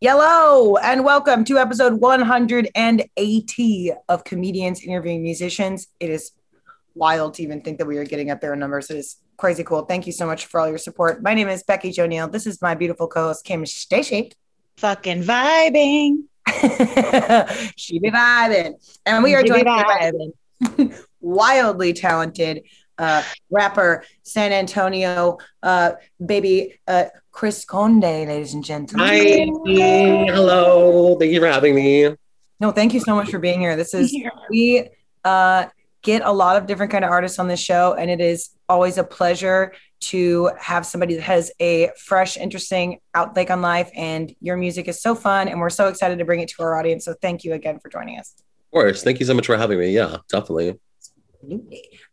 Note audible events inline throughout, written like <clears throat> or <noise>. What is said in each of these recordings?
Hello and welcome to episode 180 of Comedians Interviewing Musicians. It is wild to even think that we are getting up there in numbers. It is crazy cool. Thank you so much for all your support. My name is BeckiJo Neill. This is my beautiful co-host Kim Stacy. Fucking vibing. <laughs> she be vibing. And we are joined by <laughs> wildly talented uh, rapper San Antonio uh, baby uh, Chris Conde, ladies and gentlemen. Hi. Hello. Thank you for having me. No, thank you so much for being here. This is we uh, get a lot of different kind of artists on this show, and it is always a pleasure to have somebody that has a fresh, interesting outlook on life. And your music is so fun, and we're so excited to bring it to our audience. So thank you again for joining us. Of course. Thank you so much for having me. Yeah, definitely.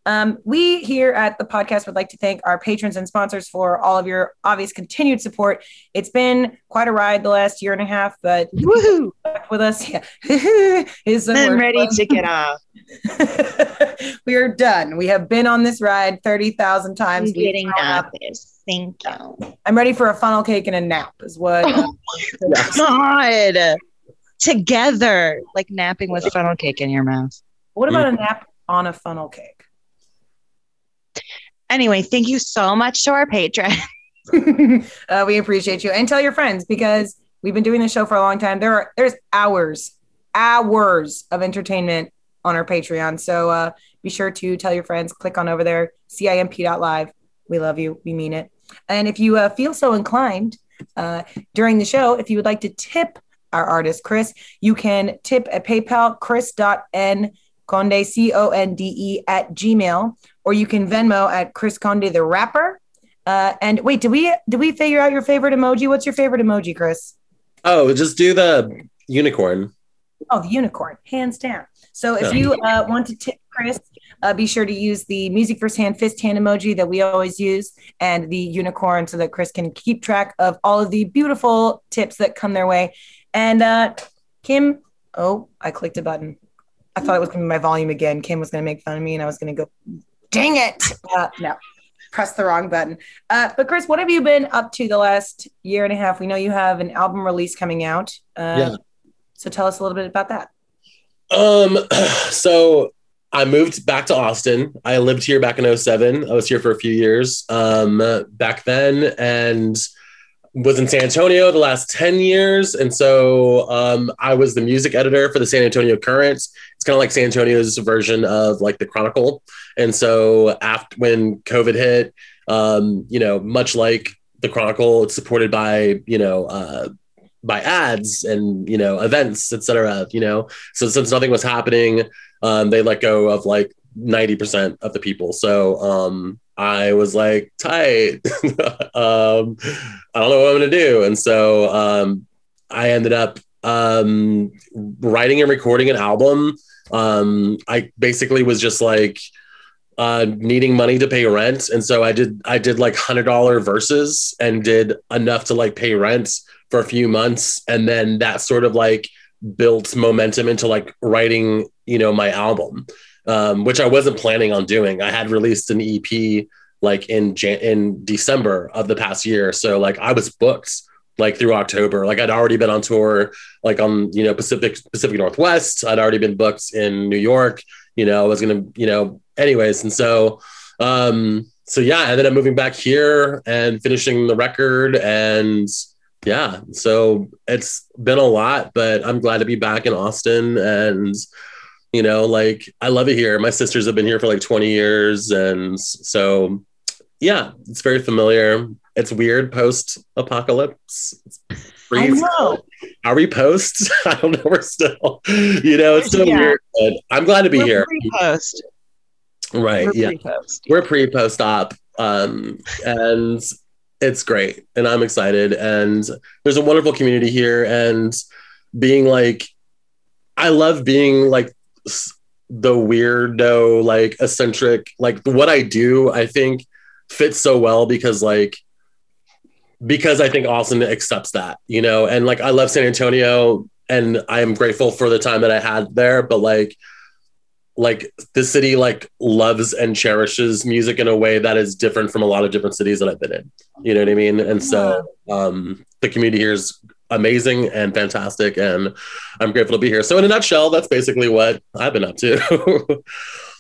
Absolutely. Um, we here at the podcast would like to thank our patrons and sponsors for all of your obvious continued support. It's been quite a ride the last year and a half, but Woohoo! <laughs> with us. Yeah, is I'm word. ready to get off. <laughs> we are done. We have been on this ride 30,000 I'm times. Getting thrown up. nervous. Thank you. I'm ready for a funnel cake and a nap, is what. <laughs> uh, God. Together, like napping with funnel cake in your mouth. what about a nap on a funnel cake? Anyway, thank you so much to our patron. <laughs> uh, we appreciate you and tell your friends because we've been doing this show for a long time. There are there's hours, hours of entertainment on our Patreon. So uh, be sure to tell your friends. Click on over there, cimp.live. We love you. We mean it. And if you uh, feel so inclined uh, during the show, if you would like to tip our artist Chris, you can tip at PayPal chris.n conde c o n d e at gmail, or you can Venmo at Chris Conde the rapper. Uh, and wait, do we do we figure out your favorite emoji? What's your favorite emoji, Chris? Oh, just do the unicorn. Oh, the unicorn, hands down. So if you uh, want to tip Chris, uh, be sure to use the music first hand fist hand emoji that we always use, and the unicorn, so that Chris can keep track of all of the beautiful tips that come their way. And uh, Kim, oh, I clicked a button. I thought it was going to be my volume again. Kim was going to make fun of me, and I was going to go, dang it! Uh, no, press the wrong button. Uh, but Chris, what have you been up to the last year and a half? We know you have an album release coming out. Uh, Yeah. So tell us a little bit about that. Um, <clears throat> so I moved back to Austin. I lived here back in 07. I was here for a few years um, back then and was in San Antonio the last 10 years. And so um, I was the music editor for the San Antonio Current. It's kind of like San Antonio's version of like the Chronicle. And so after when COVID hit, um, you know, much like the Chronicle, it's supported by, you know, uh, by ads and you know events etc you know so since nothing was happening um, they let go of like 90% of the people so um, i was like tight. <laughs> Um, i don't know what i'm gonna do. And so um, i ended up um, writing and recording an album. Um, i basically was just like uh, needing money to pay rent. And so i did i did like hundred dollar verses and did enough to like pay rent for a few months. And then that sort of like built momentum into like writing you know my album um, which i wasn't planning on doing. I had released an ep like in Jan- in december of the past year. So like i was booked like through october. Like i'd already been on tour like on you know pacific pacific northwest. I'd already been booked in new york you know i was gonna you know anyways. And so um so yeah i ended up moving back here and finishing the record. And yeah so it's been a lot but i'm glad to be back in austin. And you know like i love it here my sisters have been here for like 20 years and so yeah it's very familiar it's weird post apocalypse I know. are we post <laughs> i don't know we're still you know it's still Yeah. weird but i'm glad to be We're here pre-post. right We're yeah pre-post. we're pre post op um and it's great and i'm excited and there's a wonderful community here and being like i love being like the weirdo like eccentric like what i do i think fits so well because like because i think austin accepts that you know and like i love san antonio and i am grateful for the time that i had there but like like the city like loves and cherishes music in a way that is different from a lot of different cities that I've been in. You know what I mean? And so um the community here is amazing and fantastic. And I'm grateful to be here. So, in a nutshell, that's basically what I've been up to. <laughs>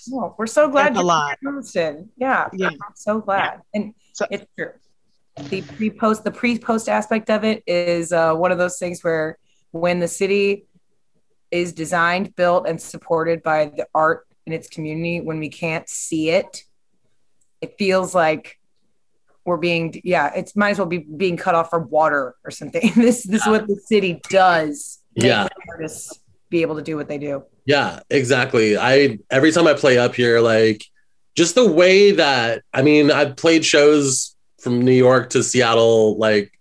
Well, we're so glad That's a you're lot. in Austin. Yeah, Yeah. I'm so glad. And So- it's true. The pre-post, the pre-post aspect of it is uh, one of those things where when the city is designed, built, and supported by the art in its community, when we can't see it, it feels like we're being yeah, it's might as well be being cut off from water or something. <laughs> this this is what the city does. Yeah. artists be able to do what they do. Yeah, exactly. I every time I play up here, like just the way that I mean, I've played shows from New York to Seattle, like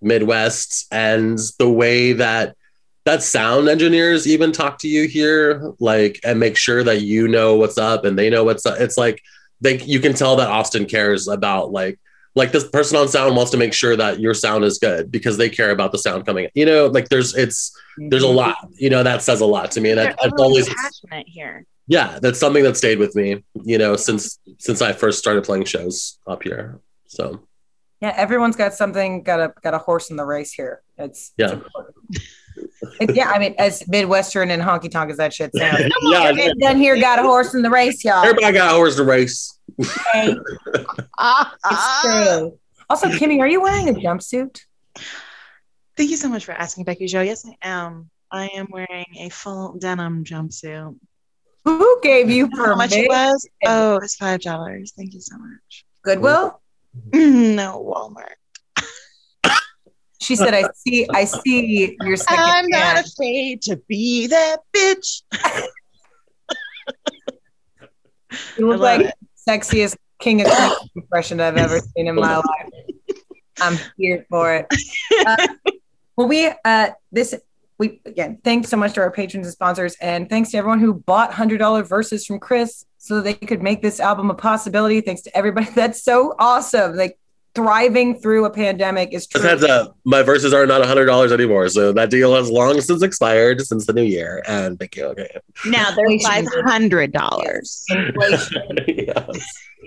Midwest, and the way that that sound engineers even talk to you here, like and make sure that you know what's up and they know what's up. It's like they you can tell that Austin cares about like like this person on sound wants to make sure that your sound is good because they care about the sound coming. You know, like there's it's there's a mm-hmm. lot you know that says a lot to me and They're that, that's always passionate here. yeah that's something that stayed with me you know since since i first started playing shows up here so Yeah, everyone's got something, got a got a horse in the race here. It's Yeah. It's, yeah, I mean, as Midwestern and honky tonk as that shit <laughs> sounds. yeah Everyone done here got a horse in the race, y'all. everybody got a horse to race Okay, <laughs> it's true. Also, Kimmy, are you wearing a jumpsuit? Thank you so much for asking, BeckiJo. Yes, I am. I am wearing a full denim jumpsuit. Who gave you How much it was? Oh, it's five dollars. Thank you so much. Goodwill. <laughs> No, Walmart. She said, "I see, I see your second I'm not hand." afraid to be that bitch. You look like sexiest king of impression I've ever seen in my life. I'm here for it. Uh, well, we uh, this we again thanks so much to our patrons and sponsors, and thanks to everyone who bought hundred dollar verses from Chris so they could make this album a possibility. Thanks to everybody. <laughs> That's so awesome. Like thriving through a pandemic is true. just heads up my verses are not a hundred dollars anymore so that deal has long since expired since the new year and thank you okay Now they're five Inflation. hundred dollars. Inflation. yeah.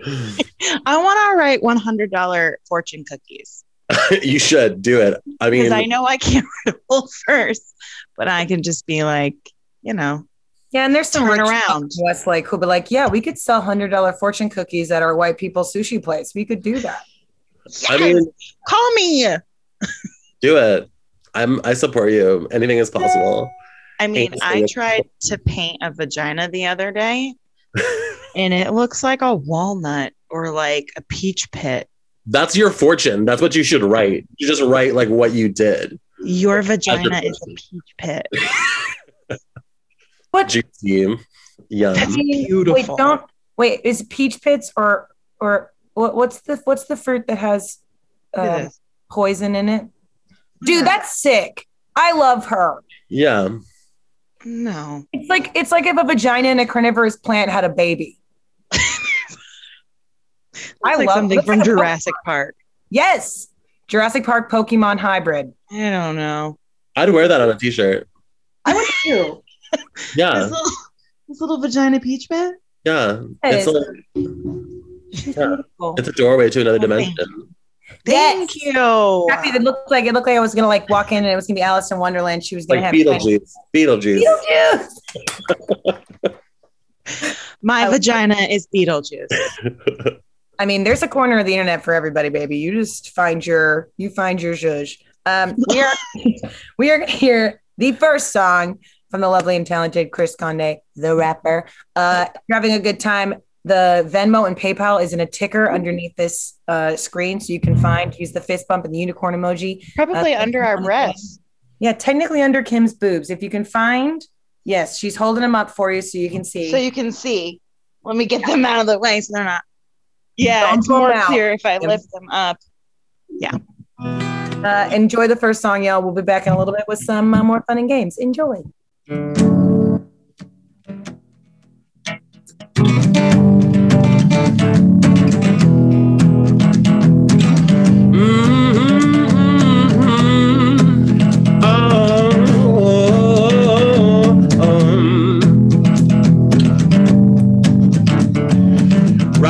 <laughs> I want to write one hundred dollar fortune cookies <laughs> you should do it i mean I know I can't <laughs> write a full verse, but I can just be like, you know, Yeah, and there's some Turn rich around. fucks Westlake who'll be like, yeah, we could sell hundred dollar fortune cookies at our white people sushi place. We could do that. I mean call me. <laughs> do it i'm i support you anything is possible I mean, I Elizabeth. tried to paint a vagina the other day, and it looks like a walnut or like a peach pit. That's your fortune. That's what you should write. You just write like what you did. Your vagina is a peach pit. <laughs> What? Juicy. Yum. I mean, beautiful. Wait, don't wait. Is peach pits or or what, what's the what's the fruit that has uh, poison in it? Dude, that's sick. I love her. Yeah. No. It's like it's like if a vagina and a carnivorous plant had a baby. <laughs> I I like love- something from like Jurassic Park. Yes, Jurassic Park Pokemon hybrid. I don't know. I'd wear that on a t-shirt. I would too. <laughs> Yeah. This, little, this little vagina peach pit. Yeah. That It's is- like She's Yeah. beautiful. it's a doorway to another Oh, thank dimension. Thank you. Happy it looked like it looked like I was gonna like walk in and it was gonna be Alice in Wonderland. She was gonna Like have Beetlejuice. Beetlejuice. Beetlejuice. <laughs> My I- vagina is Beetlejuice. <laughs> I mean, there's a corner of the internet for everybody, baby. You just find your you find your zhuzh. Um, we are <laughs> we are gonna hear the first song from the lovely and talented Chris Conde, the rapper. Uh, you're having a good time. The Venmo and PayPal is in a ticker underneath this uh, screen, so you can find use the fist bump and the unicorn emoji. Probably Uh, under our breath. Yeah, technically under Kim's boobs. If you can find, yes, she's holding them up for you so you can see. So you can see. Let me get them out of the way so they're not. Yeah, Don't it's more out. clear if I Yep. lift them up. Yeah. Uh, enjoy the first song, y'all. We'll be back in a little bit with some uh, more fun and games. Enjoy. Mm-hmm.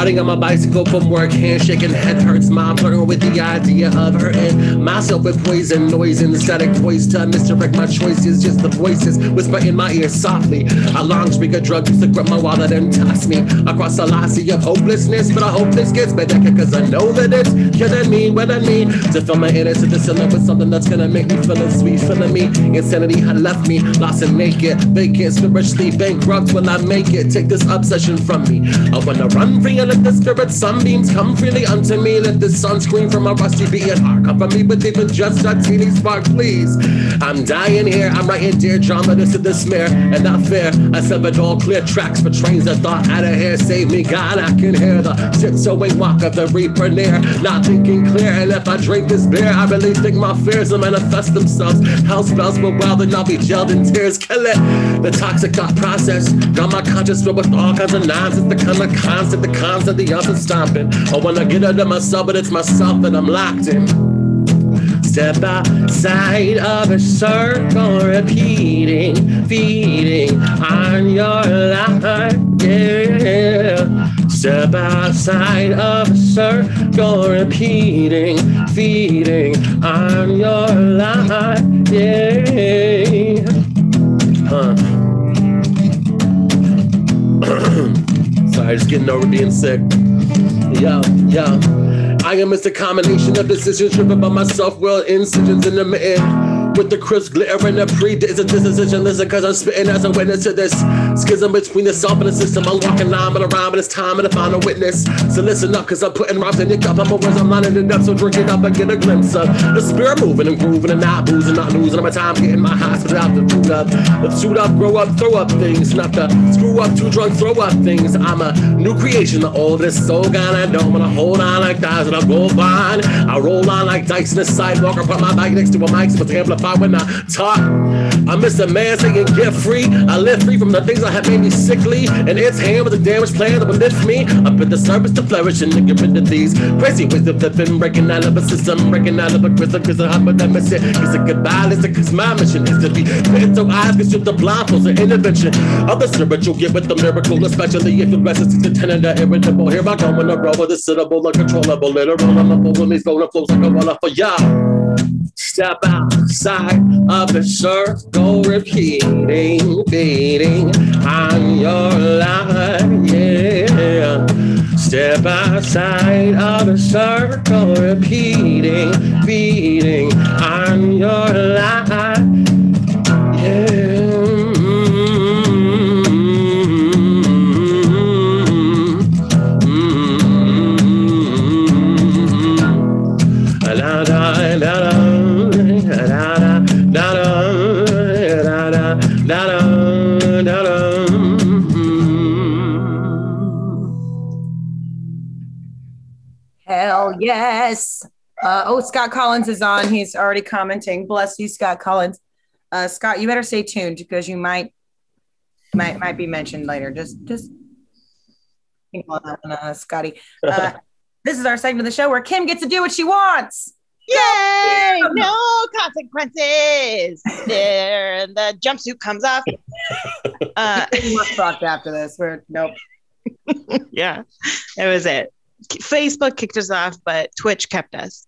Riding on my bicycle from work, handshaking, head hurts. Mom flirting with the idea of hurting myself with poison, noise, and static voice to misdirect my choices. Just the voices whisper in my ear softly. A long to speak a drug to grip my wallet and toss me across a sea of hopelessness. But I hope this gets better because I know that it's killing me. What I need to fill my inner to the cylinder with something that's gonna make me feel sweet, feeling me. Insanity had left me lost and naked, vacant, spiritually bankrupt. Will I make it? Take this obsession from me. I wanna run free and the spirit sunbeams come freely unto me. Let the sunscreen from my rusty beating heart cover me with even just a teeny spark, please. I'm dying here. I'm writing dear drama. This is the smear and not fair. I severed all clear tracks for trains that thought out of here. Save me, God. I can hear the tiptoeing walk of the reaper near. Not thinking clear. And if I drink this beer, I really think my fears will manifest themselves. Hell spells, but well, then I'll be gelled in tears. Kill it. The toxic thought process. Got my conscience filled with all kinds of nonsense. The kind of constant, the cons of the other stomping. I wanna get out of myself, but it's myself that I'm locked in. Step outside of a circle, repeating, feeding on your life. Yeah. Step outside of a circle, repeating, feeding on your life. Yeah. Huh. <clears throat> Just getting over being sick. Yeah, yeah. I am just a combination of decisions driven by my self-will, incisions in the mitten with the crisp glitter and the pre-decision decision. Listen, cause I'm spitting as a witness to this schism between the self and the system. I'm walking on but around, but it's time to find a witness. So listen up, cause I'm putting rhymes in your cup. I'm words, I'm lining it up, so drink it up and get a glimpse of the spirit moving and grooving and not boozing, not losing my time getting my high spit out the boot up. Let's suit up, grow up, throw up things, not the screw up, too drunk, throw up things. I'm a new creation, the oldest soul gone. I don't wanna hold on like that, and I go fine. I roll on like dice in the sidewalk, I put my bike next to a mic so it's amplified when I talk. I miss a man saying get free. I live free from the things that have made me sickly. And it's hand with a damage plan that will lift me up at the surface to flourish and to get rid of these crazy ways of living. Breaking out of a system, breaking out of a crystal, cause I'm with that mission. Cause a goodbye, listen, cause my mission is to be fit so eyes can strip the blindfolds and intervention of the spiritual get with the miracle, especially if the rest is the tenant, the irritable. Here I go on the road with a sittable, uncontrollable, literal, I'm a fool with me, flowing, flows like a water for y'all. Step outside of the circle, repeating, beating on your line, yeah. Step outside of the circle, repeating, beating on your line, Scott Collins is on. He's already commenting. Bless you, Scott Collins. Uh, Scott, you better stay tuned because you might might might be mentioned later. Just just you know, uh, Scotty. Uh, <laughs> this is our segment of the show where Kim gets to do what she wants. Yay! No consequences. <laughs> there, the jumpsuit comes off. <laughs> Uh, we're fucked after this. We're nope. yeah, it was it. Facebook kicked us off, but Twitch kept us.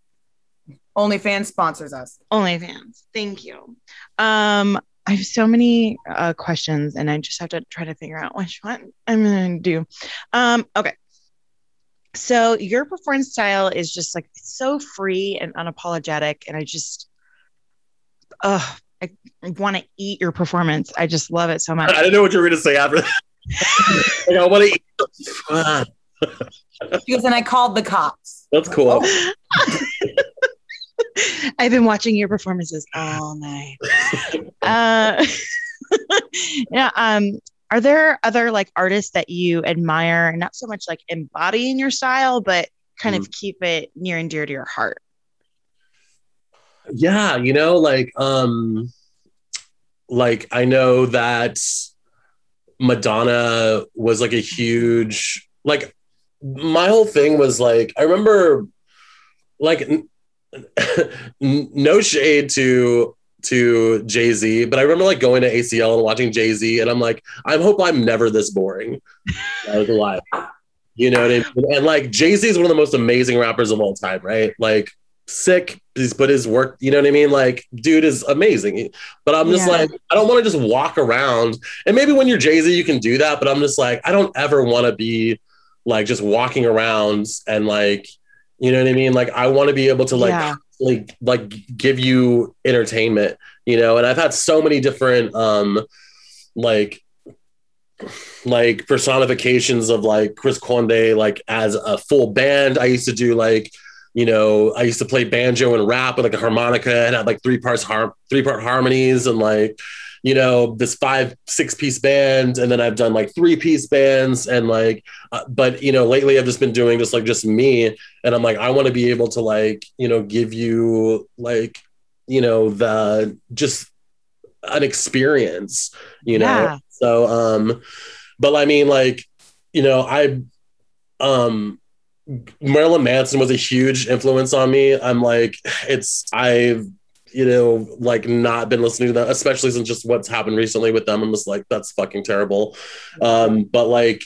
OnlyFans sponsors us. OnlyFans. Thank you. Um, I have so many uh, questions, and I just have to try to figure out which one I'm going to do. Um, okay. So your performance style is just like so free and unapologetic, and I just, uh, I want to eat your performance. I just love it so much. I didn't know what you were going to say after that. <laughs> like, I want to eat. <laughs> because then I called the cops. That's cool. <laughs> I've been watching your performances all night. <laughs> uh, <laughs> yeah. Um, are there other like artists that you admire, and not so much like embodying your style, but kind mm. of keep it near and dear to your heart? Yeah, you know, like um like I know that Madonna was like a huge like my whole thing was like I remember like no shade to to Jay Z, but I remember like going to ACL and watching Jay Z, and I'm like, I hope I'm never this boring. like live. You know what I mean? And like Jay Z is one of the most amazing rappers of all time, right? Like sick, he's put his work, you know what I mean? Like, dude is amazing. But I'm just Yeah. like, I don't want to just walk around. And maybe when you're Jay Z, you can do that. But I'm just like, I don't ever want to be like just walking around and like, you know what I mean? Like, I want to be able to like, Yeah. like, like give you entertainment, you know? And I've had so many different, um, like, like personifications of like Chris Conde, like as a full band. I used to do like, you know, I used to play banjo and rap with like a harmonica and had like three parts har- three part harmonies and like, you know, this five six piece band, and then I've done like three piece bands and like, uh, but you know, lately I've just been doing just like just me, and I'm like, I want to be able to like, you know, give you like, you know, the just an experience, you know. Yeah. So, um, but I mean, like, you know, I, um, Marilyn Manson was a huge influence on me. I'm like, it's I've you know like not been listening to them, especially since just what's happened recently with them. I'm just like, that's fucking terrible. Um, but like,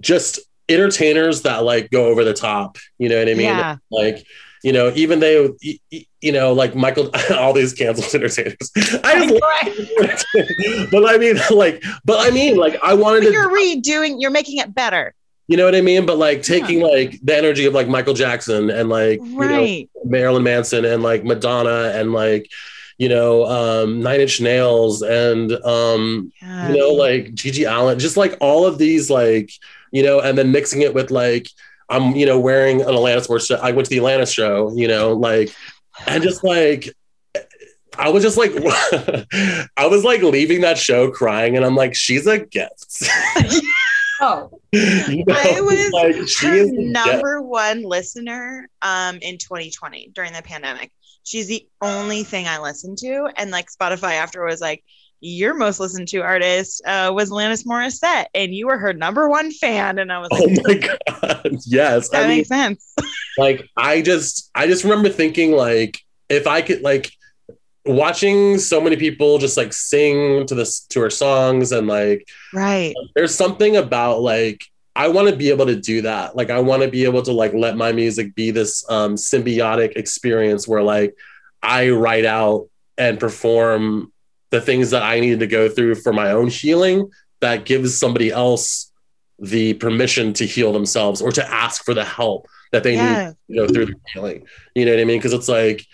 just entertainers that like go over the top. You know what I mean? Yeah. Like. You know, even they, you know, like Michael, <laughs> all these canceled <laughs> entertainers. I just love, <laughs> but I mean, like, but I mean, like, I wanted But to, you're redoing, you're making it better. You know what I mean? But like taking like the energy of like Michael Jackson and like you know Marilyn Manson and like Madonna and like you know um Nine Inch Nails and um Yeah. you know like GG Allin, just like all of these like you know, and then mixing it with like I'm you know wearing an Atlanta sports show. I went to the Alanis show, you know, like and just like I was just like <laughs> I was like leaving that show crying and I'm like she's a gift. <laughs> <laughs> Oh, <laughs> You I was like she her is a gift. number one listener um in 2020 during the pandemic. She's the only thing I listened to, and like Spotify after was like, your most listened to artist uh, was Alanis Morissette, and you were her number one fan, and I was like, Oh my <laughs> god. Yes. that I mean, makes sense. like I just I just remember thinking like if I could like watching so many people just like sing to this to her songs and like Right. there's something about like I want to be able to do that. Like I want to be able to like let my music be this um symbiotic experience where like I write out and perform the things that I needed to go through for my own healing that gives somebody else the permission to heal themselves or to ask for the help that they need Yeah. to go through the healing. You know what I mean? Because it's like,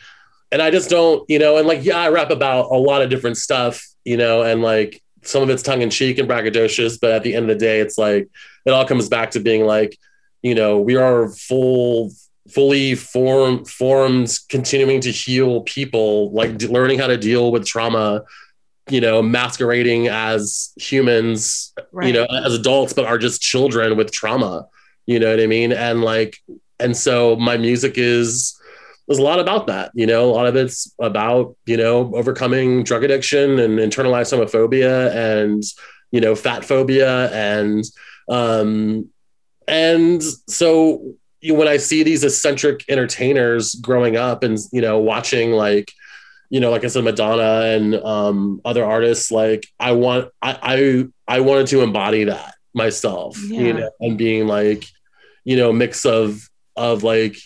and I just don't, you know, and like, yeah, I rap about a lot of different stuff, you know, and like some of it's tongue in cheek and braggadocious, but at the end of the day, it's like it all comes back to being like, you know, we are full, fully form formed, continuing to heal people, like d- learning how to deal with trauma, you know, masquerading as humans Right. you know, as adults, but are just children with trauma. You know what I mean? And like, and so my music is there's a lot about that. You know, a lot of it's about you know overcoming drug addiction and internalized homophobia and you know fat phobia and um and so you, when I see these eccentric entertainers growing up and you know watching like you know, like I said, Madonna and um, other artists. Like I want, I, I, I wanted to embody that myself, Yeah. you know, and being like, you know, mix of of like,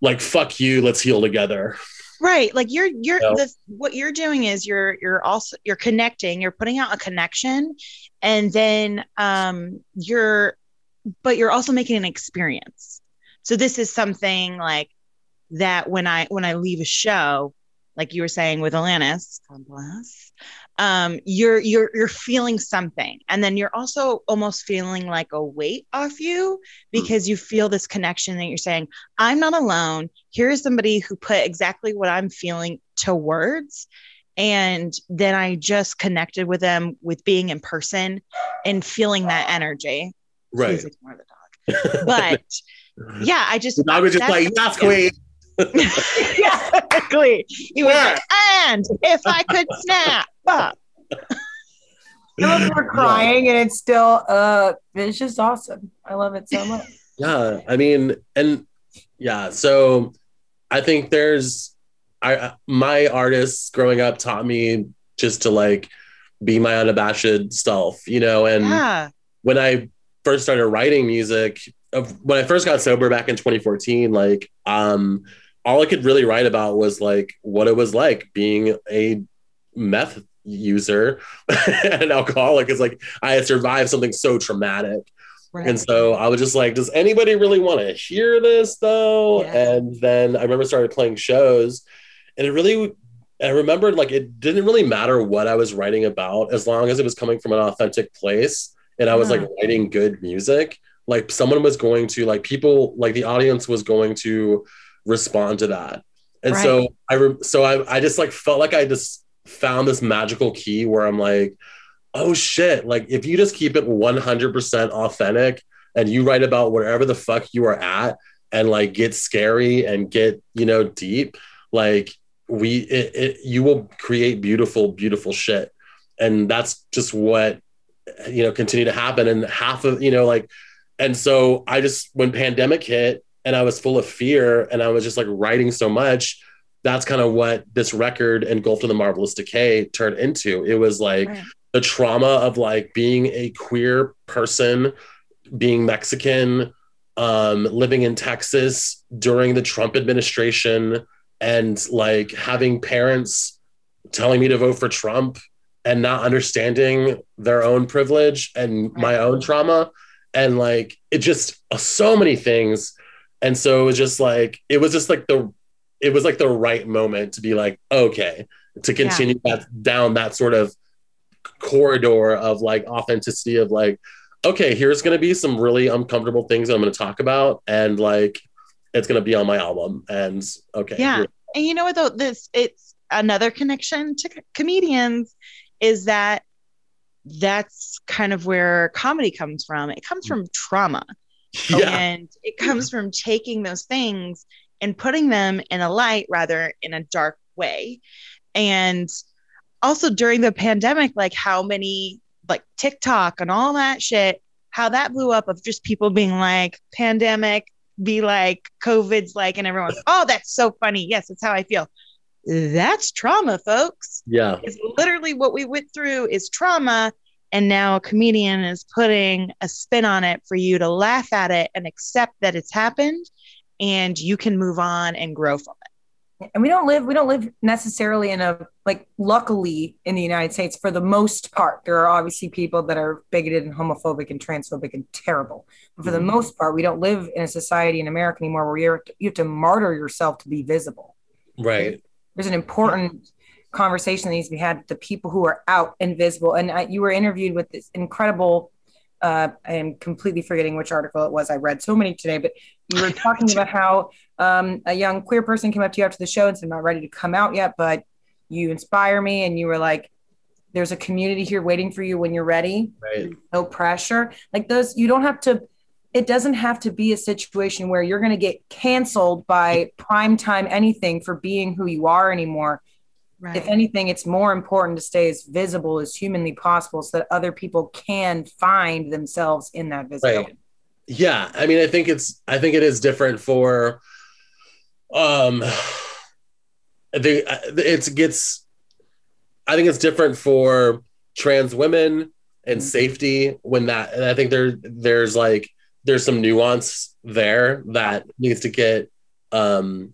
like fuck you, let's heal together. right like you're you're the, what you're doing is you're you're also you're connecting you're putting out a connection and then um you're but you're also making an experience so this is something like that when i when i leave a show like you were saying with Alanis, God bless, um, you're you're you're feeling something, and then you're also almost feeling like a weight off you because you feel this connection that you're saying, I'm not alone. Here is somebody who put exactly what I'm feeling to words. And then I just connected with them with being in person and feeling that energy. Right. Ignore the dog. But <laughs> yeah, I just The dog was just like, yes, queen. Yeah, exactly. He was like, and if I could snap. Ah. I love we're crying and it's still uh it's just awesome. I love it so much. Yeah, I mean, and yeah, so I think there's I my artists growing up taught me just to like be my unabashed self, you know, and Yeah. when I first started writing music, when I first got sober back in 2014, like um, all I could really write about was like what it was like being a meth user <laughs> and an alcoholic. Is like I had survived something so traumatic. Right. And so I was just like, does anybody really want to hear this though? Yeah. And then I remember started playing shows and it really I remembered like it didn't really matter what I was writing about as long as it was coming from an authentic place and I was like uh-huh. writing good music. Like someone was going to like people like the audience was going to respond to that. And so I re- so I I just like felt like I just found this magical key where I'm like oh shit. Like if you just keep it 100% authentic and you write about wherever the fuck you are at and like get scary and get you know deep like we it, it you will create beautiful beautiful shit. And that's just what you know continue to happen. And half of you know like and so i just when pandemic hit and i was full of fear and i was just like writing so much that's kind of what this record engulfed in the marvelous decay turned into. It was like Right. the trauma of like being a queer person being mexican um, living in texas during the trump administration and like having parents telling me to vote for trump and not understanding their own privilege and my own trauma. And like it just so many things and so it was just like it was just like the it was like the right moment to be like okay to continue that down that sort of corridor of like authenticity of like okay here's going to be some really uncomfortable things that i'm going to talk about and like it's going to be on my album and okay Yeah. And you know what though, this it's another connection to comedians is that that's kind of where comedy comes from. It comes mm. from trauma. <laughs> yeah And it comes from taking those things and putting them in a light rather in a dark way. And also during the pandemic, like how many like TikTok and all that shit, how that blew up of just people being like, pandemic, be like, COVID's like, and everyone's, oh, that's so funny. Yes, that's how I feel. That's trauma, folks. yeah It's literally what we went through is trauma. And now a comedian is putting a spin on it for you to laugh at it and accept that it's happened and you can move on and grow from it. and we don't live we don't live necessarily in a like luckily in the united states for the most part there are obviously people that are bigoted and homophobic and transphobic and terrible but for the Mhm. most part we don't live in a society in america anymore where you're, you have to martyr yourself to be visible right there's an important conversation that needs to be had with the people who are out and visible and I, you were interviewed with this incredible uh, i am completely forgetting which article it was i read so many today but you were talking about how um, a young queer person came up to you after the show and said, I'm not ready to come out yet, but you inspire me. And you were like, there's a community here waiting for you when you're ready. right No pressure. Like those, you don't have to, it doesn't have to be a situation where you're going to get canceled by <laughs> primetime anything for being who you are anymore. Right. If anything, it's more important to stay as visible as humanly possible so that other people can find themselves in that visibility. yeah i mean i think it's i think it is different for um i think uh, it gets i think it's different for trans women and Mhm. safety when that and i think there there's like there's some nuance there that needs to get um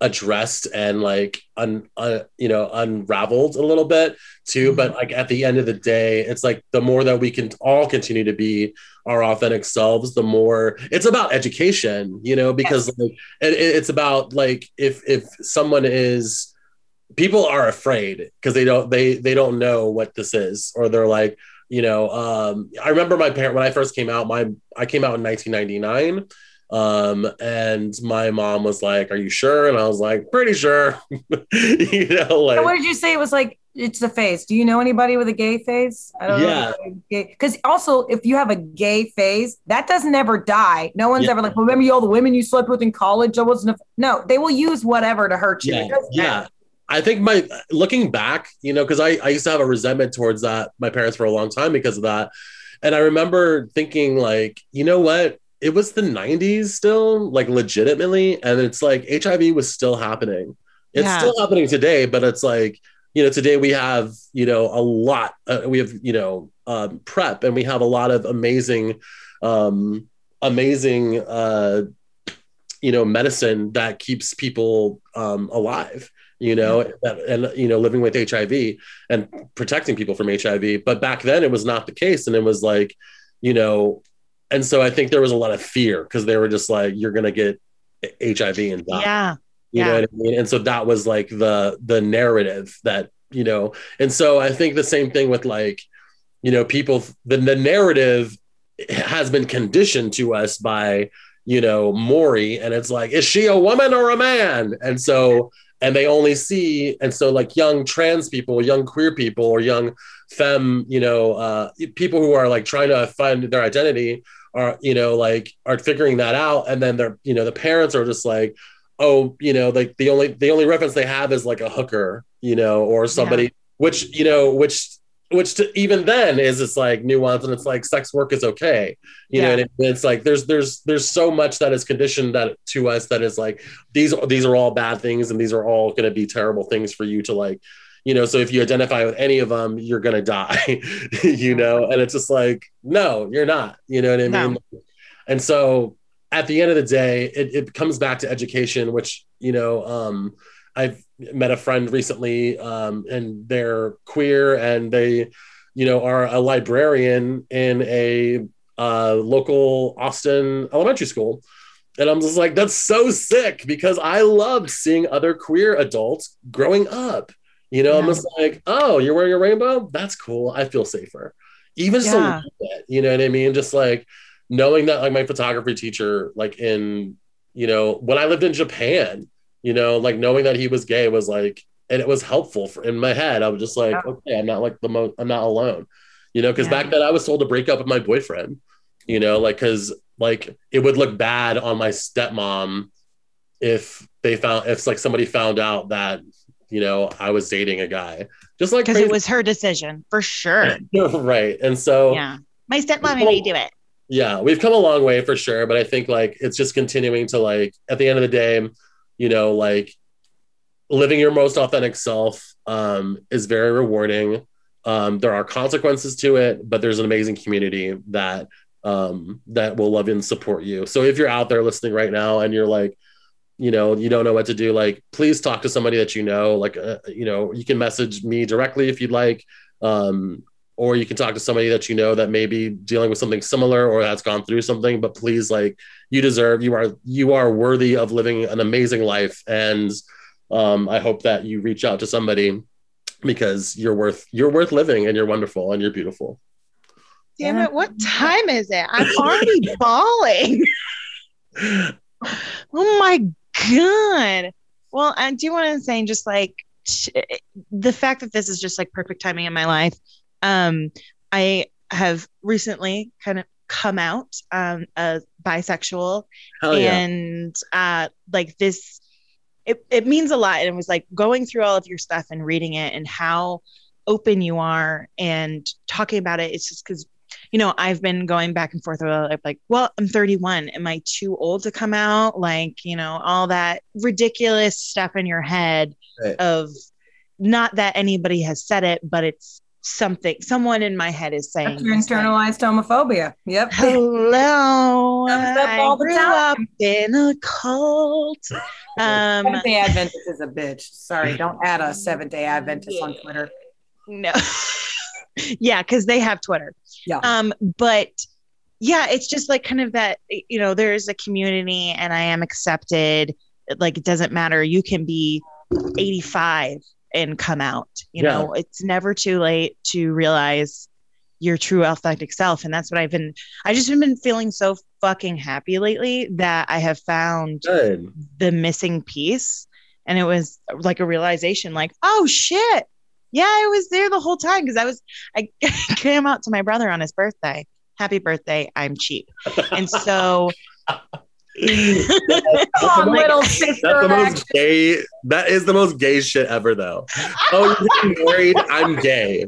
addressed and like un, uh, you know unraveled a little bit too. Mhm. but like at the end of the day it's like the more that we can all continue to be our authentic selves the more it's about education you know because like it, it- it's about like if if someone is people are afraid because they don't they they don't know what this is. Or they're like you know um i remember my parent when i first came out my i came out in 1999 um and my mom was like are you sure and i was like pretty sure <laughs> you know like what did you say? It was like it's a phase. Do you know anybody with a gay phase? I don't Yeah. know. Because also, if you have a gay phase, that doesn't ever die. No one's Yeah. ever like, well, remember you all the women you slept with in college? That wasn't a. No, they will use whatever to hurt you. yeah yeah matter. i think my looking back you know because I, I used to have a resentment towards that my parents for a long time because of that and i remember thinking like you know what it was the 90s still like legitimately and it's like hiv was still happening it's Yeah. still happening today but it's like you know today we have you know a lot uh, we have you know um, PrEP and we have a lot of amazing um, amazing, uh, you know, medicine that keeps people um, alive. You know, and, and you know, living with HIV and protecting people from HIV. But back then, it was not the case, and it was like, you know, and so I think there was a lot of fear because they were just like, "You're gonna get HIV and die." Yeah. you Yeah. know what I mean? And so that was like the the narrative that you know, and so I think the same thing with like, you know, people the, the narrative has been conditioned to us by you know Maury, and it's like, is she a woman or a man? And so and they only see and so like young trans people young queer people or young femme you know uh people who are like trying to find their identity are you know like are figuring that out. And then they're you know the parents are just like oh you know like the only the only reference they have is like a hooker you know or somebody which you know which which to, even then is it's like nuance and it's like sex work is okay. You know and it- it's like there's there's there's so much that is conditioned that to us that is like these these are all bad things and these are all going to be terrible things for you to like you know so if you identify with any of them you're going to die <laughs> you know? And it's just like no you're not you know what i No. mean? And so at the end of the day it, it comes back to education which you know um i've met a friend recently um and they're queer and they you know are a librarian in a uh local austin elementary school. And i'm just like that's so sick because i loved seeing other queer adults growing up you know i'm just like oh you're wearing a rainbow? That's cool. I feel safer. Even just a little bit you know what i mean? Just like knowing that like my photography teacher like in you know when i lived in japan you know like knowing that he was gay was like and it was helpful for, in my head. I was just like Yeah. okay i'm not like the most i'm not alone. You know because Yeah. back then i was told to break up with my boyfriend you know like because like it would look bad on my stepmom if they found if like somebody found out that you know i was dating a guy just like Because it was her decision for sure. <laughs> right and so Yeah. My stepmom made me do it. yeah we've come a long way for sure but i think like it's just continuing to like at the end of the day you know like living your most authentic self um, is very rewarding um, there are consequences to it but there's an amazing community that um, that will love and support you so if you're out there listening right now and you're like you know you don't know what to do like please talk to somebody that you know like uh, you know you can message me directly if you'd like um, or you can talk to somebody that you know that may be dealing with something similar or has gone through something but please like you deserve you are you are worthy of living an amazing life and um, i hope that you reach out to somebody because you're worth you're worth living and you're wonderful and you're beautiful Damn Yeah. it. What time is it? I'm already <laughs> bawling. <laughs> Oh my God. Well, I do want to say just like the fact that this is just like perfect timing in my life. Um, I have recently kind of come out um, as bisexual Hell yeah. and uh, like this it, it means a lot and it was like going through all of your stuff and reading it and how open you are and talking about it it's just because you know i've been going back and forth about like well i'm 31 am i too old to come out like you know all that ridiculous stuff in your head Right. of not that anybody has said it but it's something someone in my head is saying That's your this, like, internalized homophobia. Yep. Hello. <laughs> Comes up I all the grew time. up in a cult. <laughs> Um, Seventh day Adventist is a bitch. Sorry, don't add a <laughs> Seventh day Adventist on Twitter. no. yeah, because they have Twitter. Yeah. Um, but yeah, it's just like kind of that, you know, there's a community and I am accepted. Like it doesn't matter. You can be 85 and come out. You Yeah. know, it's never too late to realize your true authentic self. And that's what I've been I just have been feeling so fucking happy lately that I have found Good. the missing piece. And it was like a realization like, oh shit. Yeah, I was there the whole time because I was I <laughs> came out to my brother on his birthday. Happy birthday, I'm cheap. And so <laughs> <laughs> Come on, Like, little That's sister. the most gay. That is the most gay shit ever, though. Oh, you're getting married. I'm gay.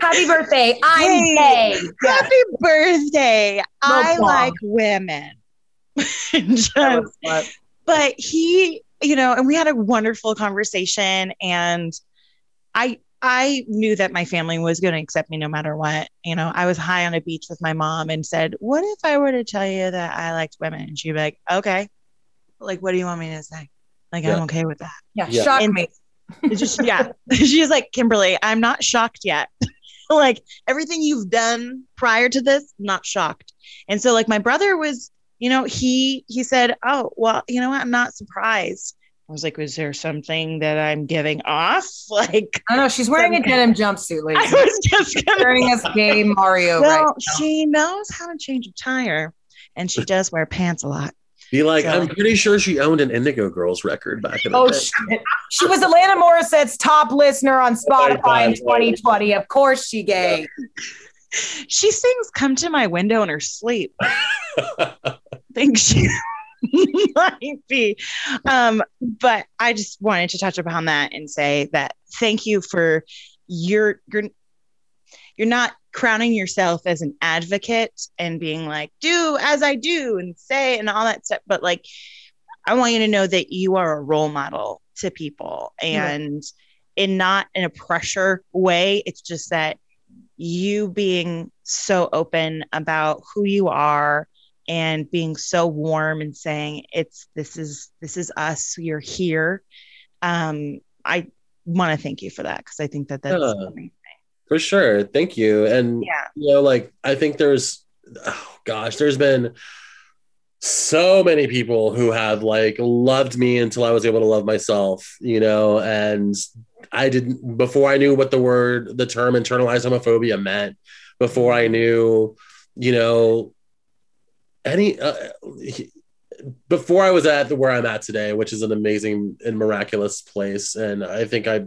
Happy birthday. I'm Hey. gay. Yeah. happy birthday. I plug. like women. Just but he you know and we had a wonderful conversation and i I knew that my family was going to accept me no matter what. You know, I was high on a beach with my mom and said, What if I were to tell you that I liked women? And she'd be like, Okay. Like, what do you want me to say? Like, Yeah. I'm okay with that. Yeah, Yeah. shock And- me. Just, yeah. <laughs> She's like, Kimberly, I'm not shocked yet. <laughs> like, everything you've done prior to this, not shocked. And so, like, my brother was, you know, he he said, Oh, well, you know what? I'm not surprised. I was like, Was there something that I'm giving off? <laughs> Like, I don't know. She's wearing a denim jumpsuit, <laughs> I was just gonna wearing a gay Mario well, right she knows how to change a tire, and she does wear pants a lot. Be like, So- I'm pretty sure she owned an Indigo Girls record back in the Oh, day. shit. She was Alanis Morissette's top listener on oh, Spotify in 2020. Of course, she gay. She sings "Come to My Window" in her sleep. <laughs> think she <laughs> might be. Um, but I just wanted to touch upon that and say that thank you for your you're you're not crowning yourself as an advocate and being like do as I do and say and all that stuff, but like I want you to know that you are a role model to people and in not in a pressure way. It's just that you being so open about who you are and being so warm and saying it's this is this is us you're here um i want to thank you for that because i think that that's Yeah. For sure. Thank you. And yeah you know, like I think there's oh gosh, there's been so many people who have like loved me until I was able to love myself, you know, and I didn't before I knew what the word the term internalized homophobia meant, before I knew, you know, any uh, before I was at where I'm at today, which is an amazing and miraculous place, and I think I,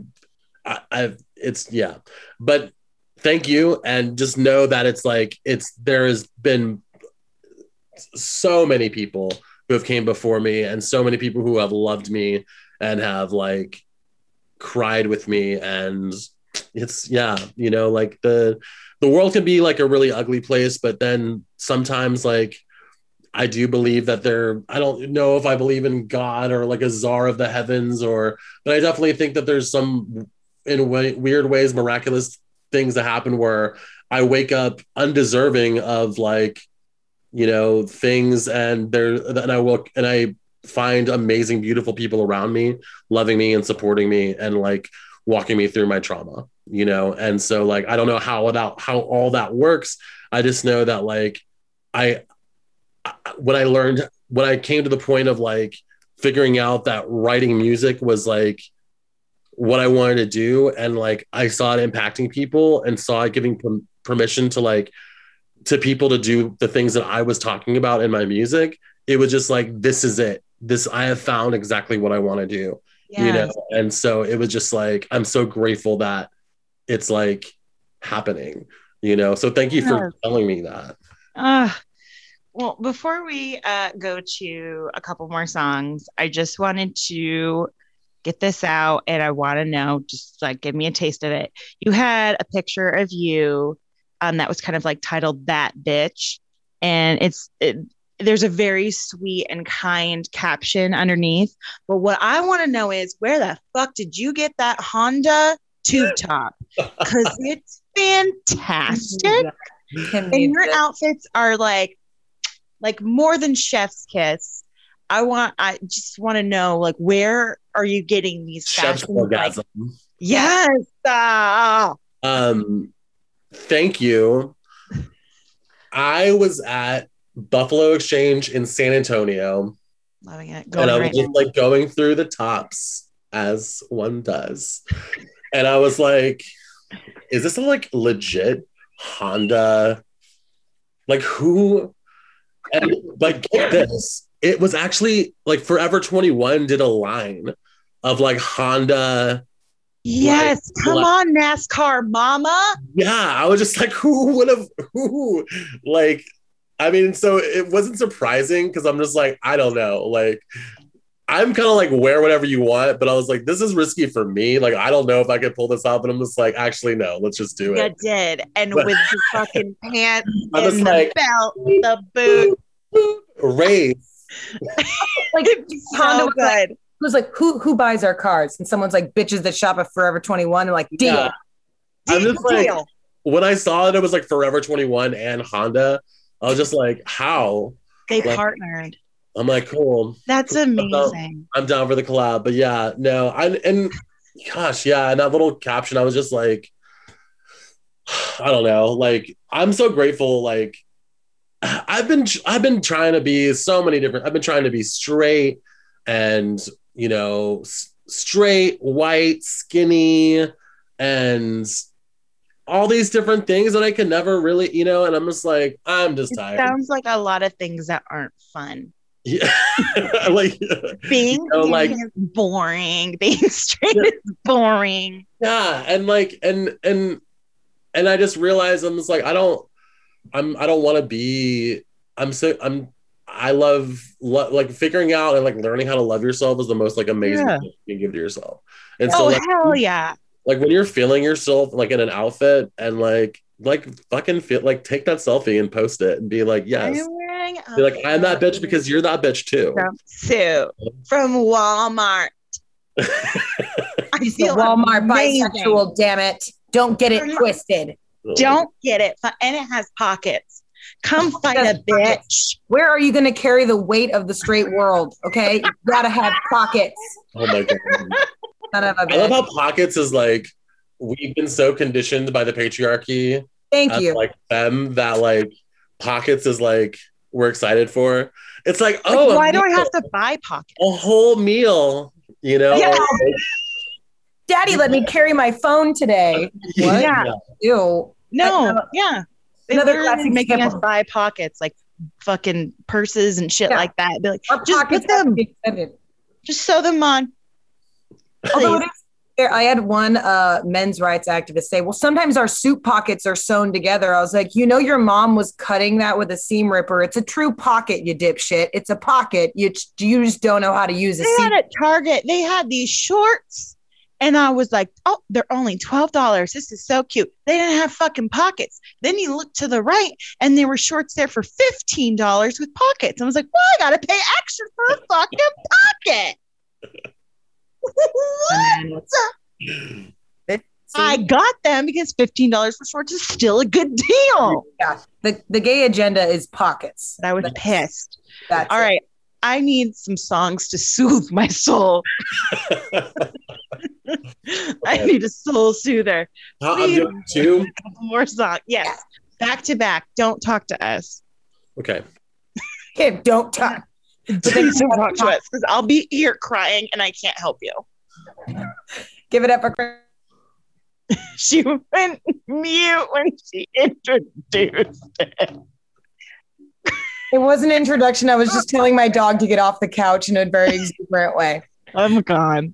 I, I've it's yeah, but thank you, and just know that it's like it's there has been so many people who have came before me, and so many people who have loved me and have like cried with me, and it's yeah, you know, like the the world can be like a really ugly place, but then sometimes like I do believe that there, I don't know if I believe in God or like a czar of the heavens or, but I definitely think that there's some in way, weird ways, miraculous things that happen where I wake up undeserving of like, you know, things and there, and I look and I find amazing, beautiful people around me, loving me and supporting me and like walking me through my trauma, you know? And so like, I don't know how it out, how all that works. I just know that like, I, when I learned when I came to the point of like figuring out that writing music was like what I wanted to do. And like I saw it impacting people and saw it giving per- permission to like to people to do the things that I was talking about in my music. It was just like this is it. This I have found exactly what I want to do you know? And so it was just like I'm so grateful that it's like happening you know? So thank you for telling me that. Uh, well, before we uh, go to a couple more songs, I just wanted to get this out and I want to know just like give me a taste of it. You had a picture of you um, that was kind of like titled That Bitch. And it's, it, there's a very sweet and kind caption underneath. But what I want to know is where the fuck did you get that Honda tube top? Because it's <laughs> fantastic and your outfits are like like more than chef's kiss i want i just want to know like where are you getting these chef's fashion, like- yes ah. Um, thank you. I was at Buffalo Exchange in San Antonio, loving it and going I was right just like going through the tops as one does, and I was like, "Is this a like legit Honda? Like who?" And like get this, it was actually like Forever Twenty One did a line of like Honda yes come on nascar mama. Yeah i was just like <laughs> who would have who like i mean so it wasn't surprising because i'm just like i don't know like i'm kind of like wear whatever you want but i was like this is risky for me like i don't know if i could pull this off and i'm just like actually no let's just do you it did and But- with the fucking pants <laughs> i was and the like belt the boot race <laughs> like Honda so was like- good who's like who who buys our cars and someone's like bitches that shop at forever 21 and like deal Yeah. I'm just like Deal. when I saw it, it was like Forever 21 and Honda. I was just like, how? they like- partnered. I'm like, cool. That's amazing. I'm down for the collab. But yeah, no, I and gosh, yeah, and that little caption, I was just like, <sighs> I don't know. Like, I'm so grateful. Like, I've been I've been trying to be so many different. I've been trying to be straight and you know s- straight, white, skinny, and all these different things that I can never really, you know. And I'm just like, I'm just It tired. sounds like a lot of things that aren't fun. Yeah, <laughs> like uh, Being know, like- is boring. <laughs> Being straight is boring. yeah and like and and and i just realized i'm just like i don't i'm i don't want to be i'm so i'm i love lo- like figuring out and like learning how to love yourself is the most like amazing Yeah. thing you can give to yourself and so oh like, hell yeah! like when you're feeling yourself like in an outfit and like like fucking feel like take that selfie and post it and be like yes I'm wearing be like i'm that bitch because you're that bitch too jumpsuit from Walmart. <laughs> I It's the feel Walmart amazing. bisexual, damn it. Don't get it twisted. Don't get it, and it has pockets. Come fight a bitch. Where are you going to carry the weight of the straight world? Okay. You got to have pockets. oh my god Son of a i love how pockets is like we've been so conditioned by the patriarchy Thank you. like them that like pockets is like we're excited for. It's like Like, oh, a why do I have to buy pockets? a whole meal? You know, Yeah. Daddy let me carry my phone today. <laughs> What? Yeah. Ew. No, Uh, yeah. They another classic making us example. buy pockets, like fucking purses and shit Yeah. like that. Be like, Our just put them, just sew them on. Although it is fair, I had one uh, men's rights activist say, "Well, sometimes our suit pockets are sewn together." I was like, "You know, your mom was cutting that with a seam ripper. It's a true pocket, you dipshit. It's a pocket. You you just don't know how to use a They seam." had at Target, they had these shorts. And I was like, oh, they're only $12. This is so cute. They didn't have fucking pockets. Then you look to the right and there were shorts there for $15 with pockets. I was like, well, I got to pay extra for a fucking pocket. <laughs> what? I got them because $15 for shorts is still a good deal. yeah, the the gay agenda is pockets. But I was That's- pissed. That's All it. right. I need some songs to soothe my soul. <laughs> I need a soul soother. How I'm doing too. couple more songs. Yes. Back to back. Don't talk to us. Okay. Kid, don't talk. Please don't <laughs> talk to us because I'll be here crying and I can't help you. Give it up for Chris. <laughs> She went mute when she introduced it. It was an introduction. I was just telling my dog to get off the couch in a very <laughs> exuberant way. I'm gone.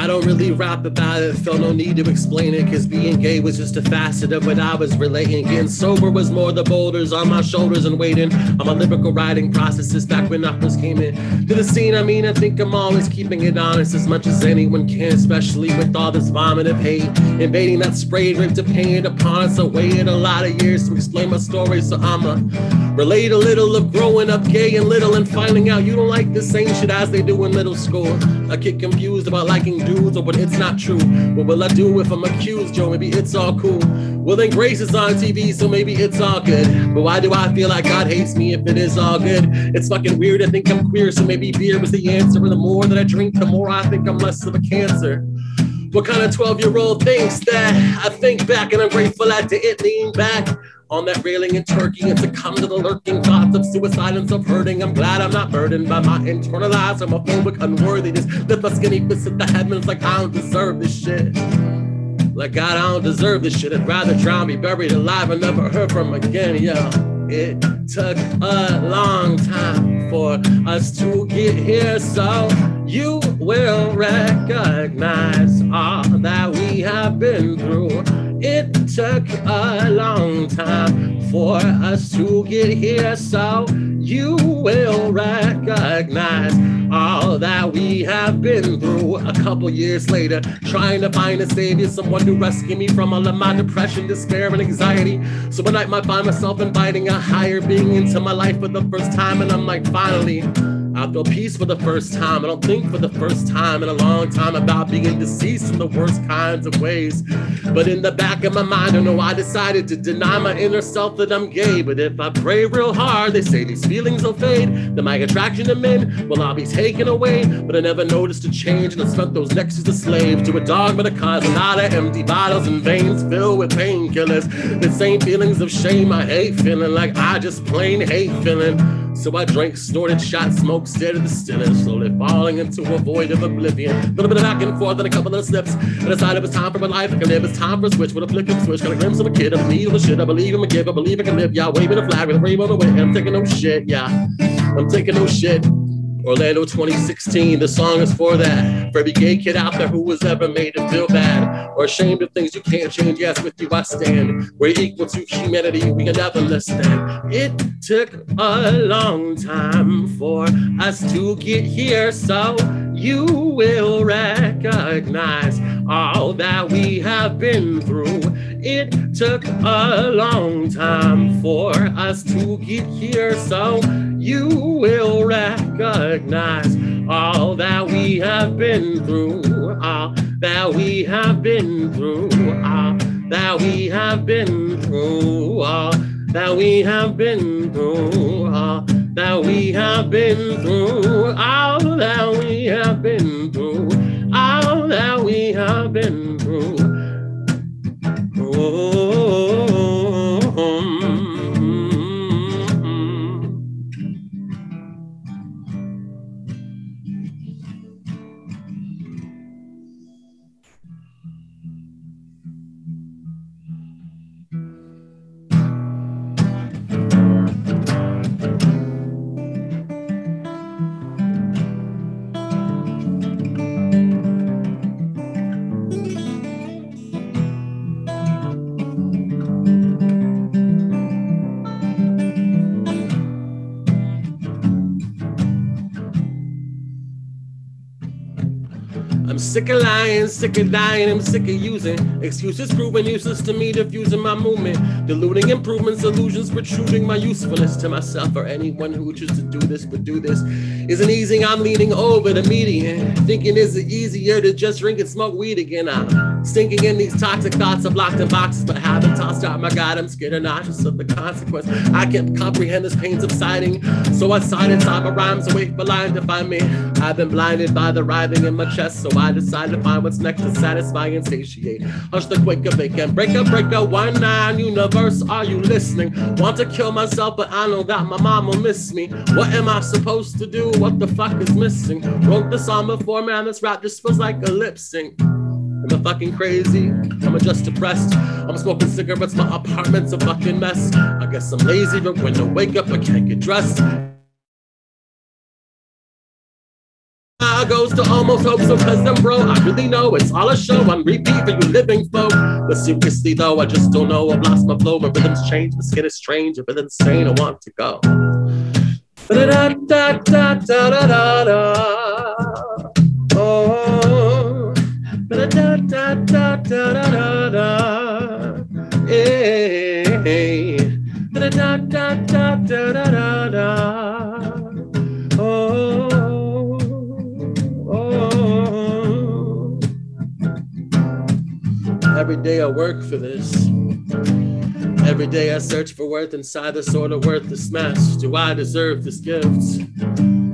I don't really rap about it, felt no need to explain it, cause being gay was just a facet of what I was relating. Getting sober was more the boulders on my shoulders and waiting on my lyrical writing processes back when I first came in to the scene. I mean, I think I'm always keeping it honest as much as anyone can, especially with all this vomit of hate invading that sprayed ripped to paint upon us. I waited a lot of years to explain my story, so I'ma relate a little of growing up gay and little and finding out you don't like the same shit as they do in middle school. I get confused about liking dudes or but it's not true. What will I do if I'm accused, Joe? Maybe it's all cool. Well, then Grace is on TV, so maybe it's all good. But why do I feel like God hates me if it is all good? It's fucking weird. I think I'm queer, so maybe beer was the answer. And the more that I drink, the more I think I'm less of a cancer. What kind of 12 year old thinks that? I think back and I'm grateful I didn't lean back on that railing in Turkey and succumb to the lurking thoughts of suicide and self hurting. I'm glad I'm not burdened by my internalized homophobic unworthiness. Lift my skinny fist at the heavens like I don't deserve this shit. Like God, I don't deserve this shit. I'd rather drown, be buried alive, and never heard from again. Yeah, it took a long time for us to get here, so you will recognize all that we have been through. It took a long time for us to get here, so you will recognize all that we have been through. A couple years later, trying to find a savior, someone to rescue me from all of my depression, despair, and anxiety. So one night might find myself inviting a higher being into my life for the first time, and I'm like, finally. I feel peace for the first time. I don't think for the first time in a long time about being deceased in the worst kinds of ways. But in the back of my mind, I know I decided to deny my inner self that I'm gay. But if I pray real hard, they say these feelings will fade. That my attraction to men will all be taken away. But I never noticed a change, and I spent those next years a slave to a dog, dogma, a cause, a lot of empty bottles and veins filled with painkillers. The same feelings of shame I hate feeling, like I just plain hate feeling. So I drank, snorted, shot, smoke, stared at the stillness, slowly falling into a void of oblivion. A little bit of back and forth and a couple of slips. I decided it was time for my life. I can live. It's time for a switch with a flick of switch. Got a glimpse of a kid. I believe in the shit. I believe I'm a give. I believe I can live. Yeah, waving a flag with a rainbow on the way. I'm taking no oh shit. Yeah, I'm taking no oh shit. Orlando 2016, the song is for that. For every gay kid out there who was ever made to feel bad or ashamed of things you can't change. Yes, with you I stand. We're equal to humanity, we can never listen. It took a long time for us to get here, so you will recognize all that we have been through. It took a long time for us to get here, so you will recognize all that we have been through, all that we have been through, all that we have been through, all that we have been through, all that we have been through, all that we have been through, all that we have been. Oh, sick of lying, sick of dying, I'm sick of using excuses proven useless to me, diffusing my movement, deluding improvements, illusions, protruding my usefulness to myself or anyone who chooses to do this, but do this isn't easy. I'm leaning over the median, thinking is it easier to just drink and smoke weed again? I'm stinking in these toxic thoughts of locked in boxes, but haven't tossed out. My God, I'm scared and nauseous of the consequence. I can't comprehend this pain subsiding, so I sign inside my rhymes and wait for line to find me. I've been blinded by the writhing in my chest, so I decide to find what's next to satisfy and satiate. Hush the quake of vacant, break up, break up, one nine universe. Are you listening? Want to kill myself, but I know that my mom will miss me. What am I supposed to do? What the fuck is missing? Wrote the song before, man. This rap just feels like a lip sync. Fucking crazy? Am I just depressed? I'm smoking cigarettes, my apartment's a fucking mess. I guess I'm lazy, but when I wake up, I can't get dressed. I goes to almost hope so cause I'm bro. I really know it's all a show on repeat for you living folk. But seriously though, I just don't know. I've lost my flow. My rhythm's changed, my skin is strange. I feel insane. I want to go. Da-da-da-da-da-da-da-da. Oh. Eh, eh. Da-da-da-da-da-da-da. Hey. Da-da-da-da-da-da-da. Oh. Oh. Every day I work for this. Every day I search for worth inside the sort of worth worthless mess. Do I deserve this gift?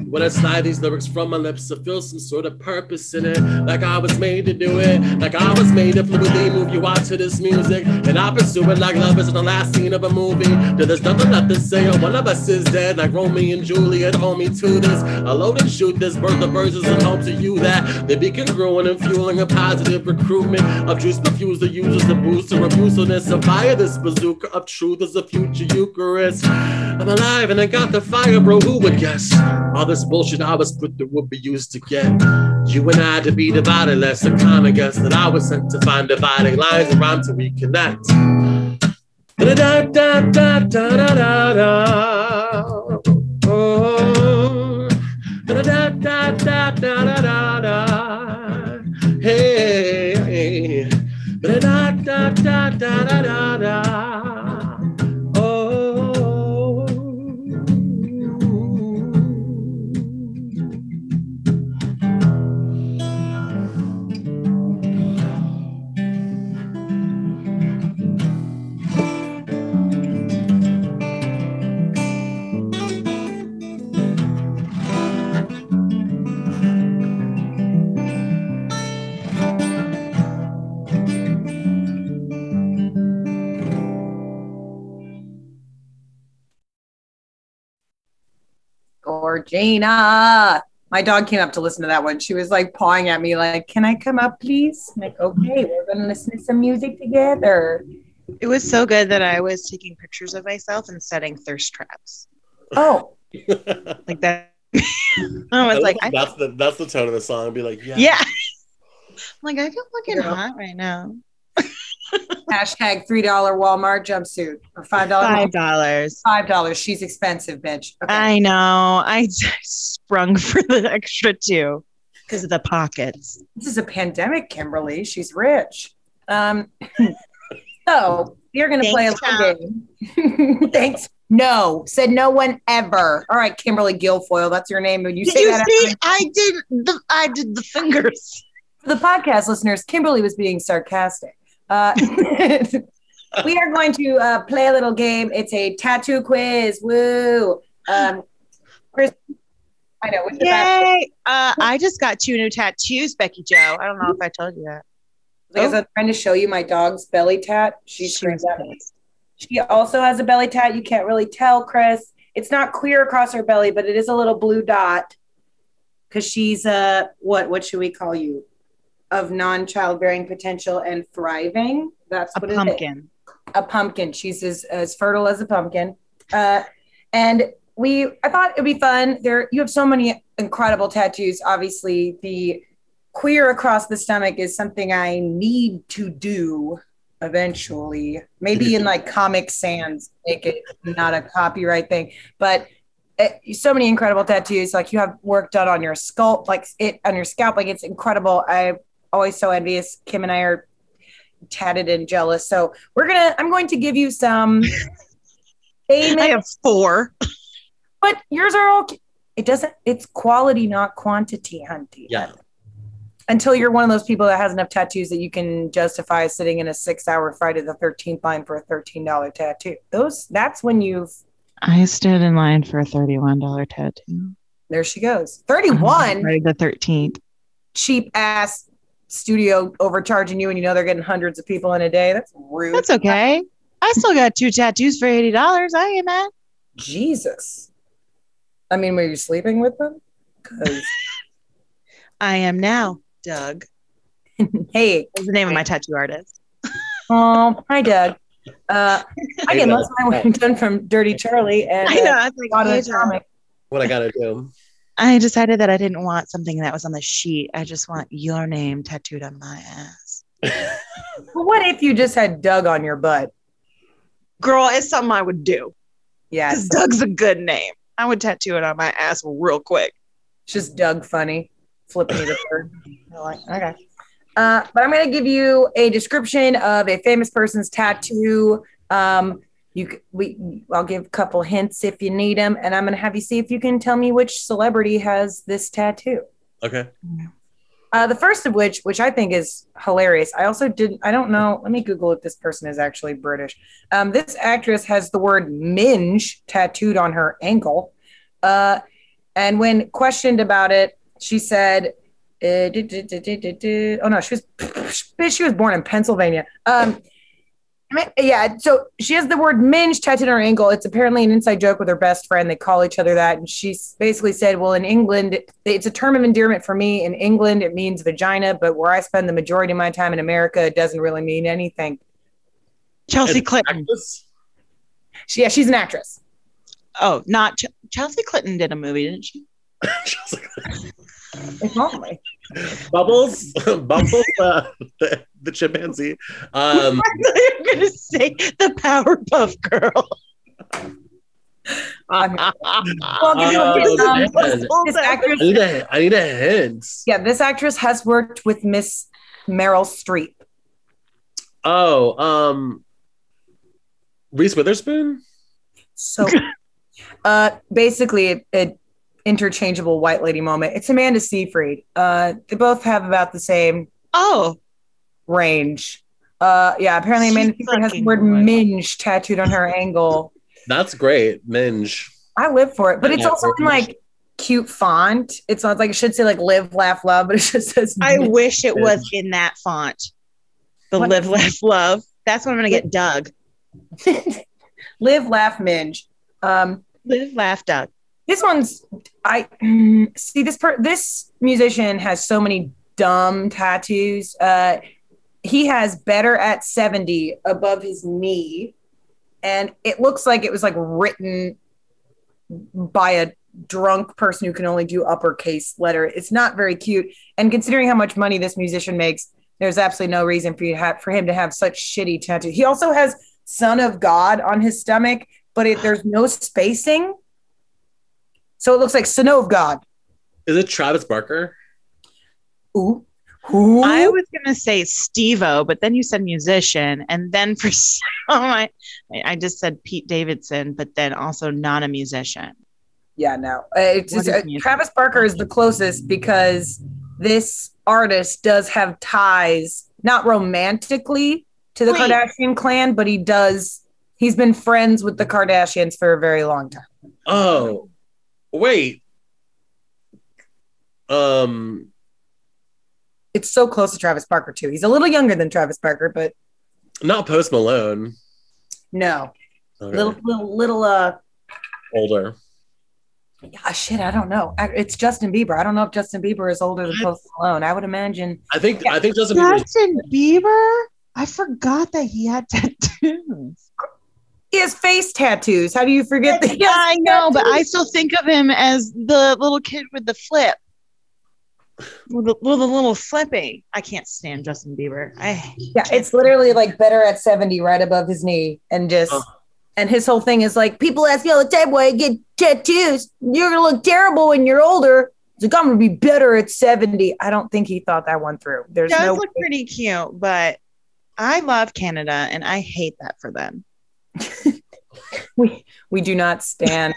When I slide these lyrics from my lips, I feel some sort of purpose in it. Like I was made to do it. Like I was made to fluidly move you out to this music. And I pursue it like love is in the last scene of a movie. Till there's nothing left to say. Or one of us is dead. Like Romeo and Juliet, hold me to this. I load and shoot this birth of verses and hope to you that they be congruent and fueling a positive recruitment of juice diffuse the users, the booster of usefulness. So fire this bazooka of truth is a future Eucharist. I'm alive and I got the fire, bro. Who would guess? All bullshit I was put that would be used to get you and I to be divided. Less a common guess that I was sent to find dividing lines around to reconnect. Da da da da da da da da. Oh. Da da da da da da da. Hey. Da da da da da da da. Georgina. My dog came up to listen to that one. She was like pawing at me, like, "Can I come up, please?" I'm like, "Okay, we're gonna listen to some music together." It was so good that I was taking pictures of myself and setting thirst traps. Oh, <laughs> Like that. <laughs> I was like, I, that's the that's the tone of the song. Be like, yeah, yeah. <laughs> I'm like, I feel fucking Girl. hot right now. Hashtag three dollar Walmart jumpsuit or five dollars. Five dollars. Five dollars. She's expensive, bitch. Okay. I know. I sprung for the extra two because of the pockets. this is a pandemic, Kimberly. She's rich. Um, <laughs> so we're gonna play a Thanks, little game. <laughs> Thanks. No, said no one ever. All right, Kimberly Guilfoyle, that's your name. When you Did say you that see? after I did the I did the fingers. For the podcast listeners, Kimberly was being sarcastic. Uh, <laughs> we are going to uh, play a little game. It's a tattoo quiz. Woo! Um, Chris, I know. What's the best- Yay! Uh, I just got two new tattoos, BeckiJo. I don't know if I told you that. Because I'm trying to show you my dog's belly tat. She screams at me. She also has a belly tat. You can't really tell, Chris. It's not clear across her belly, but it is a little blue dot. Because she's uh what what should we call you? Of non-childbearing potential and thriving. That's A what it is. pumpkin. a pumpkin. She's as, as fertile as a pumpkin. Uh, and we, I thought it'd be fun. There, you have so many incredible tattoos. Obviously, the queer across the stomach is something I need to do eventually. Maybe in like Comic Sans, make it not a copyright thing, but. eh, so many incredible tattoos. Like you have work done on your scalp, like it on your scalp. Like it's incredible. I'm always so envious. Kim and I are tatted and jealous. So we're gonna. I'm going to give you some. famous, <laughs> I have four. but yours are all. It doesn't. It's quality, not quantity, hunty. yeah. Until you're one of those people that has enough tattoos that you can justify sitting in a six-hour Friday the Thirteenth line for a thirteen dollar tattoo. Those. That's when you've. I stood in line for a thirty-one dollar tattoo. There she goes. Thirty-one. Friday the thirteenth. Cheap ass studio overcharging you, and you know they're getting hundreds of people in a day. That's rude. That's okay. I still got two tattoos for eighty dollars. I ain't mad. Jesus. I mean, were you sleeping with them? 'Cause- <laughs> I am now Doug. <laughs> hey, Is the name of my tattoo artist. <laughs> Oh, hi, Doug. Uh, I get most of my work done from Dirty Charlie and I know. uh, I, was like, Auto "Hey, Atomic. What I gotta do? I decided that I didn't want something that was on the sheet. I just want your name tattooed on my ass. <laughs> What if you just had Doug on your butt? Girl, it's something I would do. Yeah, Because Doug's a good name. I would tattoo it on my ass real quick. just Doug funny, flipping you the <laughs> bird. Like, okay. Uh, but I'm going to give you a description of a famous person's tattoo. Um, you, we, I'll give a couple hints if you need them, and I'm going to have you see if you can tell me which celebrity has this tattoo. Okay. Uh, the first of which, which I think is hilarious. I also didn't. I don't know. Let me Google if this person is actually British. Um, this actress has the word "minge" tattooed on her ankle, uh, and when questioned about it, she said, uh, du- du- du- "Oh no, she was <laughs> she was born in Pennsylvania." Um, yeah, so she has the word minge tattooed on her ankle. It's apparently an inside joke with her best friend. They call each other that. And she basically said, Well, in England, it's a term of endearment for me. In England, it means vagina, but where I spend the majority of my time in America, it doesn't really mean anything. Chelsea Clinton. She, yeah, she's an actress. Oh, not Ch- Chelsea Clinton did a movie, didn't she? She was like, If only. <laughs> Bubbles, <laughs> Bubbles, uh, the, the chimpanzee. Um, I'm going to say the Powerpuff Girl. I'm- well, give you a hint, um, this actress, I need a, I need a hint. yeah, this actress has worked with Miss Meryl Streep. Oh, um, Reese Witherspoon. So, <laughs> uh, basically, an interchangeable white lady moment. It's Amanda Seyfried. Uh, they both have about the same oh, range. Uh, yeah, apparently She's Amanda Seyfried has the word good. minge tattooed on her <laughs> ankle. That's great, Minge. I live for it, but it's Yeah, also in like cute font. It's not like it should say like live, laugh, love, but it just says. I minge. wish it was in that font. The What? live, laugh, love. That's when I'm gonna get Doug. <laughs> live, laugh, minge. Um, Live, laugh, Doug. This one's I mm, see this per this musician has so many dumb tattoos. Uh, he has better at 70 above his knee, and it looks like it was like written by a drunk person who can only do uppercase letter. It's not very cute. And considering how much money this musician makes, there's absolutely no reason for you to have, for him to have such shitty tattoo. He also has "Son of God" on his stomach, but it, there's no spacing, so it looks like "Son of God." Is it Travis Barker? Ooh, ooh. I was gonna say Steve-O, but then you said musician, and then for <laughs> some I, I just said Pete Davidson, but then also not a musician. Yeah, no. Uh, It's just, uh. Travis Barker is the closest because this artist does have ties, not romantically to the Wait. Kardashian clan, but he does. He's been friends with the Kardashians for a very long time. Oh, wait. Um, It's so close to Travis Barker too. He's a little younger than Travis Barker, but not Post Malone. no, Okay. little little little. Uh, older. yeah, shit, I don't know. It's Justin Bieber. I don't know if Justin Bieber is older than Post Malone. I would imagine. I think I think Justin Bieber. Justin Bieber? I forgot that he had tattoos. He has face tattoos. How do you forget that? Yeah, I know, but I still think of him as the little kid with the flip. With the, with the little flippy. I can't stand Justin Bieber. I Yeah, it's literally like better at 70 right above his knee and just Oh. and his whole thing is like people ask me all the time why I get tattoos. You're gonna look terrible when you're older. It's like I'm gonna be better at 70. I don't think he thought that one through. There's does no look pretty cute, but I love Canada and I hate that for them. <laughs> we we do not stand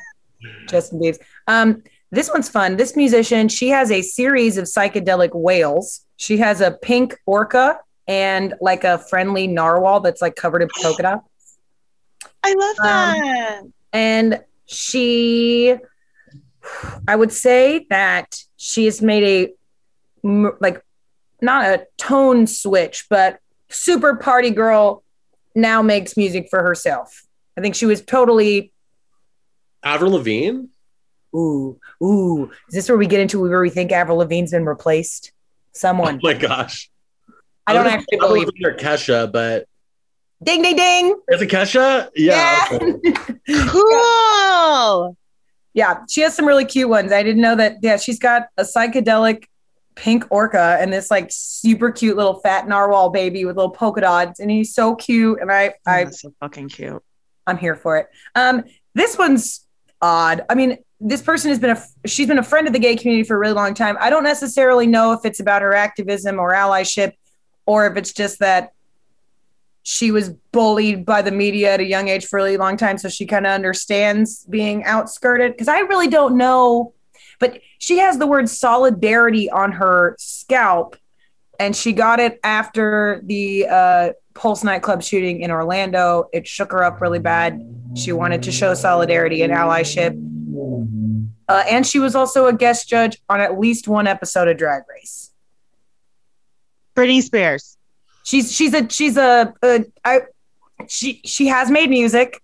Justin Bieber. Um, this one's fun. This musician, she has a series of psychedelic whales. She has a pink orca and like a friendly narwhal that's like covered in polka dots. I love Um, that. and she i would say that she has made a like not a tone switch but super party girl now makes music for herself i think she was totally Avril Lavigne. ooh ooh is this where we get into where we think avril lavigne's been replaced Someone. Oh my gosh. i don't was actually Avril believe Lavigne or Kesha, but ding ding ding is it Kesha? Yeah. okay. <laughs> Cool. Yeah, she has some really cute ones. I didn't know that. Yeah, she's got a psychedelic pink orca and this like super cute little fat narwhal baby with little polka dots, and he's so cute. And I, I, That's so fucking cute. I'm here for it. Um, this one's odd. I mean, this person has been a she's been a friend of the gay community for a really long time. I don't necessarily know if it's about her activism or allyship, or if it's just that she was bullied by the media at a young age for a really long time, so she kind of understands being outskirted. Because I really don't know, but she has the word solidarity on her scalp, and she got it after the uh, Pulse nightclub shooting in Orlando. It shook her up really bad. She wanted to show solidarity and allyship. Uh, and she was also a guest judge on at least one episode of Drag Race. Britney Spears. She's she's a she's a, a I, she she has made music.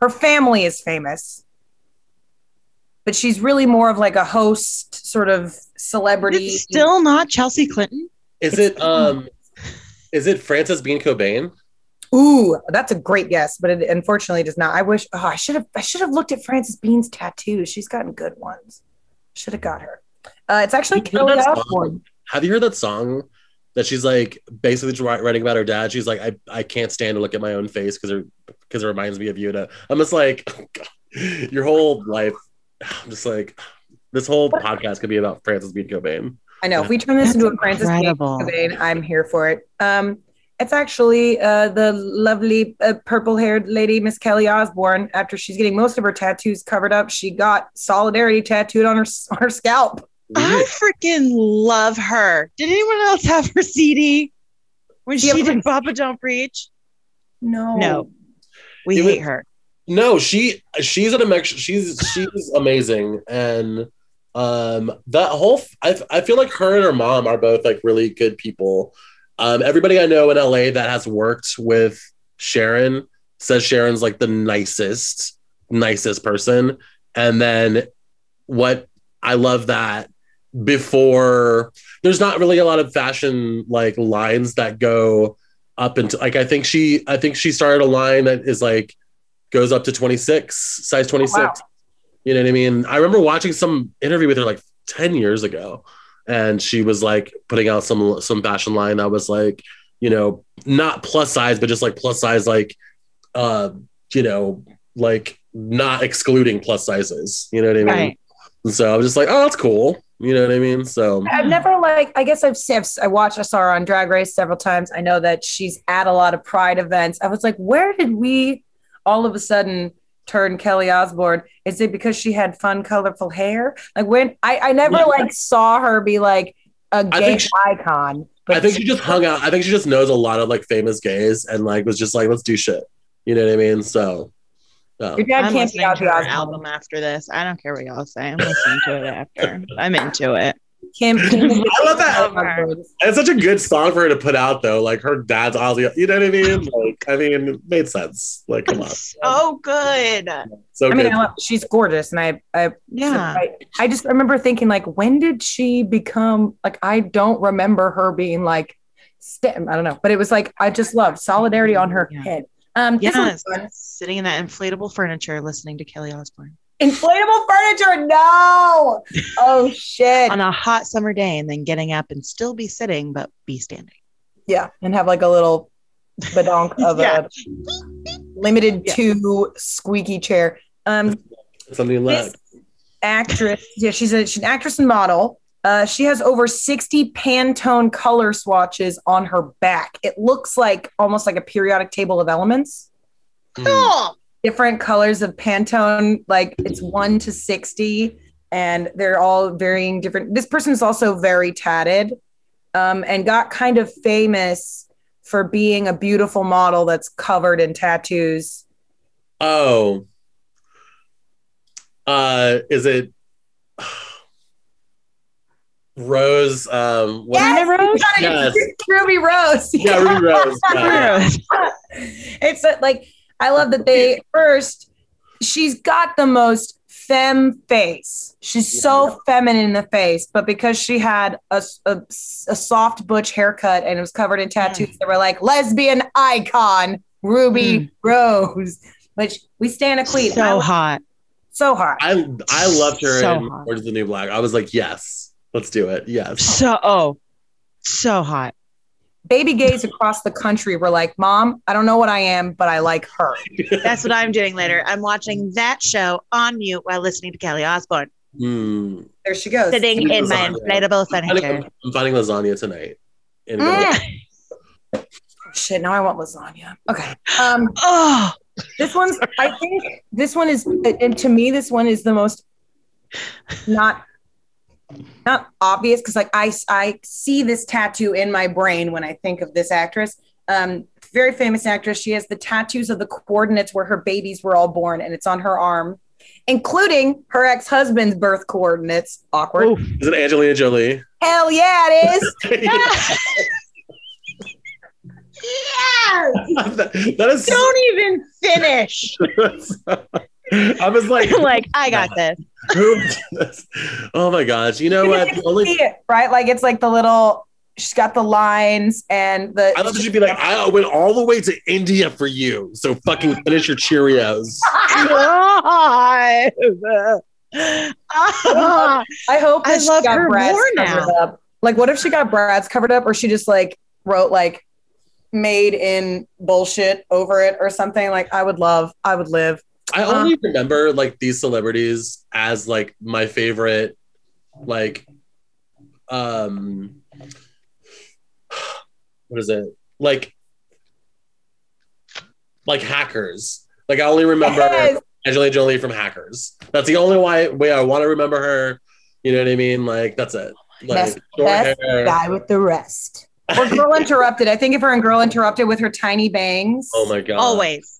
Her family is famous, but she's really more of like a host, sort of celebrity. It's still not Chelsea Clinton. Is it um is it Frances Bean Cobain? Ooh, that's a great guess, but it unfortunately does not. I wish oh, I should have I should have looked at Frances Bean's tattoos. She's gotten good ones. Should have got her. Uh, it's actually You know Kelly that? Osbourne. Have you heard that song that she's like basically writing about her dad? She's like, I, I can't stand to look at my own face because because it reminds me of you. To I'm just like, <laughs> your whole life. <sighs> I'm just like this whole podcast could be about Frances Bean Cobain. I know. If we turn this That's into a Frances Bean. Cobain, I'm here for it. Um, it's actually uh, the lovely uh, purple-haired lady, Miss Kelly Osbourne. After she's getting most of her tattoos covered up, she got solidarity tattooed on her on <laughs> her scalp. I freaking love her. Did anyone else have her CD when Yeah, she did Papa Don't Preach? No, No. We It was- hate her. No, she she's an amazing. She's she's amazing, and um, that whole I I feel like her and her mom are both like really good people. Um, everybody I know in LA that has worked with Sharon says Sharon's like the nicest, nicest person. And then what I love that before there's not really a lot of fashion like lines that go up into like I think she I think she started a line that is like goes up to 26 size 26 wow. you know what i mean i remember watching some interview with her like 10 years ago and she was like putting out some some fashion line that was like you know not plus size but just like plus size like uh you know like not excluding plus sizes you know what i mean Right. and so i was just like oh that's cool you know what i mean so I've never like. I guess I've, seen- I watched. I saw her on Drag Race several times. I know that she's at a lot of Pride events. I was like, where did we all of a sudden turn Kelly Osbourne? Is it because she had fun, colorful hair? Like when I I never Yeah. like saw her be like a I gay think she- icon. But I think she just hung out. I think she just knows a lot of like famous gays and like was just like, let's do shit. You know what I mean? So, um, your dad I'm can't be out to the album after this. I don't care what y'all say. I'm listening to it after. I'm into it. Kim, Kim <laughs> I love that. It's such a good song for her to put out though. Like her dad's Ozzy. You know what I mean? Like, I mean, it made sense. Like, come on. <laughs> So good. So I mean, good. I love, she's gorgeous, and I, I, Yeah. I, I just remember thinking like, when did she become like? I don't remember her being like, STEM. I don't know, but it was like I just loved solidarity on her Yeah. head. Um, this Yes. Sitting in that inflatable furniture listening to Kelly Osbourne inflatable furniture. No, oh shit. on a hot summer day and then getting up and still be sitting but be standing. Yeah, and have like a little badonk of <laughs> Yeah. a limited Yeah. to squeaky chair. Um, Something this like actress, yeah, she's a she's an actress and model. Uh, she has over 60 Pantone color swatches on her back. It looks like almost like a periodic table of elements. mm, Different colors of Pantone, like it's one to 60, and they're all varying different. This person is also very tatted um, and got kind of famous for being a beautiful model that's covered in tattoos. oh, uh, is it <sighs> Rose? Um, what- Yes, Rose? Yes. Ruby Rose. yeah, Ruby Rose. <laughs> Yeah. it's like I love that they first she's got the most femme face. She's so feminine in the face, but because she had a, a, a soft butch haircut and it was covered in tattoos, mm. they were like lesbian icon Ruby mm. Rose, which we stand a queen. So was hot. so hot. I I loved her So in hot. Orange is the New Black. I was like, yes, let's do it. Yes. So oh, so hot. Baby gays across the country were like, "Mom, I don't know what I am, but I like her." That's what I'm doing later. I'm watching that show on mute while listening to Kelly Osbourne, Hmm. There she goes. sitting in my inflatable I'm furniture. I'm finding lasagna tonight. And Mm. Shit, now I want lasagna. Okay. Um, <laughs> Oh, this one's. I think this one is, and to me, this one is the most not not obvious because like I I see this tattoo in my brain when I think of this actress. Um, very famous actress. She has the tattoos of the coordinates where her babies were all born, and it's on her arm, including her ex husband's birth coordinates. Awkward. Ooh. Is it Angelina Jolie? Hell yeah, it is. <laughs> <laughs> yes! that, <laughs> that is. Don't even finish. I was like, <laughs> like oh I got this. <laughs> who? Oh my gosh! You know You what? only see it, right? Like it's like the little. She's got the lines and the. I thought that she'd be like, I went all the way to India for you, so fucking finish your Cheerios. <laughs> God. I hope that I she love got her Brad's more now. up. Like, what if she got Brad's covered up, or she just like wrote like "made in bullshit" over it or something? Like, I would love, I would live I only remember like these celebrities as like my favorite, like, um, what is it? Like, like hackers. Like I only remember Yes. Angelina Jolie from Hackers. That's the only way, way I want to remember her. You know what I mean? Like that's it. Like Best- best. Guy with the rest. Or Girl Interrupted. I think of her in Girl Interrupted with her tiny bangs. Oh my god. Always And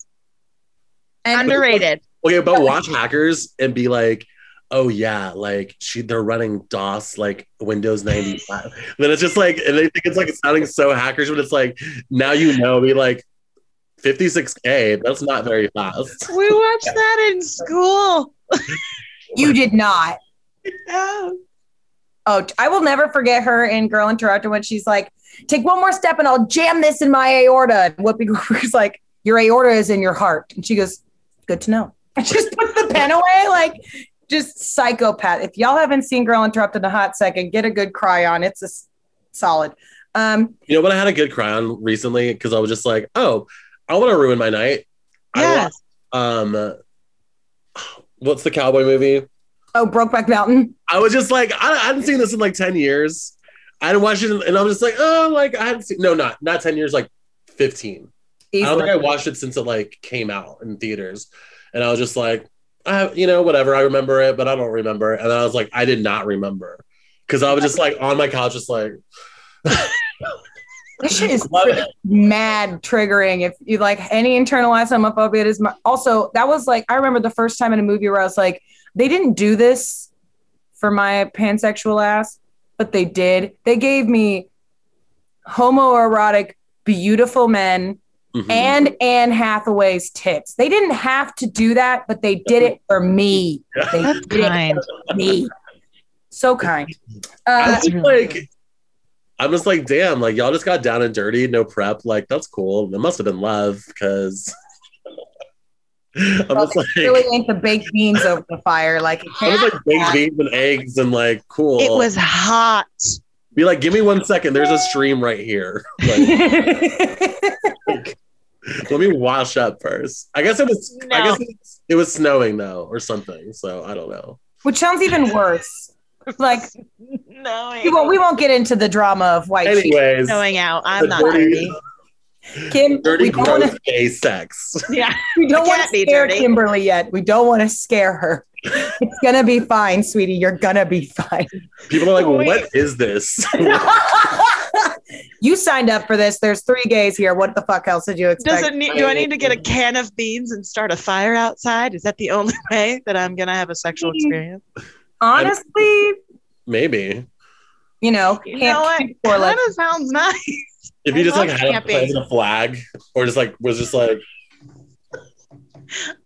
underrated. Okay, but watch Hackers and be like, oh yeah, like she they're running DOS like Windows 95. <laughs> then it's just like and they think it's like it's sounding so hackers, but it's like now you know, be like 56k, that's not very fast. We watched that in school. <laughs> you did not. Yeah. Oh, I will never forget her in Girl Interrupted when she's like, take one more step and I'll jam this in my aorta. And Whoopi Goldberg's like, your aorta is in your heart. And she goes, good to know. And <laughs> just put the pen away, like just psychopath. If y'all haven't seen Girl Interrupted in a hot second, get a good cry on. It's a solid. Um, You know what I had a good cry on recently because I was just like, oh, I want to ruin my night. I Yes. wa- um what's the cowboy movie? oh, Brokeback Mountain. I was just like, I, I hadn't seen this in like 10 years. I hadn't watched it, and I was just like, oh, like I hadn't seen. No, not not 10 years, like 15. I don't think I watched it since it like came out in theaters, and I was just like, I, you know, whatever. I remember it, but I don't remember. And I was like, I did not remember because I was just like on my couch, just like, This shit is <laughs> mad triggering. If you like any internalized homophobia, it is my, also that was like I remember the first time in a movie where I was like, they didn't do this for my pansexual ass, but they did. They gave me homoerotic, beautiful men mhm. and Anne Hathaway's tits. They didn't have to do that, but they did it for me. They That's did it for me. So kind. I Uh, was just like, I'm just like, damn, like y'all just got down and dirty, no prep. Like that's cool. It must have been love because I'm just like, really ain't the baked beans over the fire. Like it I was like baked beans and eggs and like cool. It was hot. Be like, give me one second. There's a <laughs> stream right here. <laughs> <laughs> Like, let me wash up first. I guess it was. I No. guess it was, it was snowing though, or something. So I don't know. Which sounds even worse. Like No. we won't, we won't get into the drama of white sheep. Anyways, Going out. I'm not dirty. Kim, <laughs> dirty, we don't gross want to gay sex. Yeah. <laughs> we don't want to scare dirty. Kimberly yet. We don't want to scare her. It's gonna be fine, sweetie. You're gonna be fine. People are like, Wait. what is this? <laughs> you signed up for this. There's three gays here. What the fuck else did you expect? Does it need, do I need to get a can of beans and start a fire outside? Is that the only way that I'm gonna have a sexual experience? Honestly, Maybe you know, You know what? Camp Four, like, Kind of sounds nice. If you I just like love had a, camping. a flag, or just like was just like,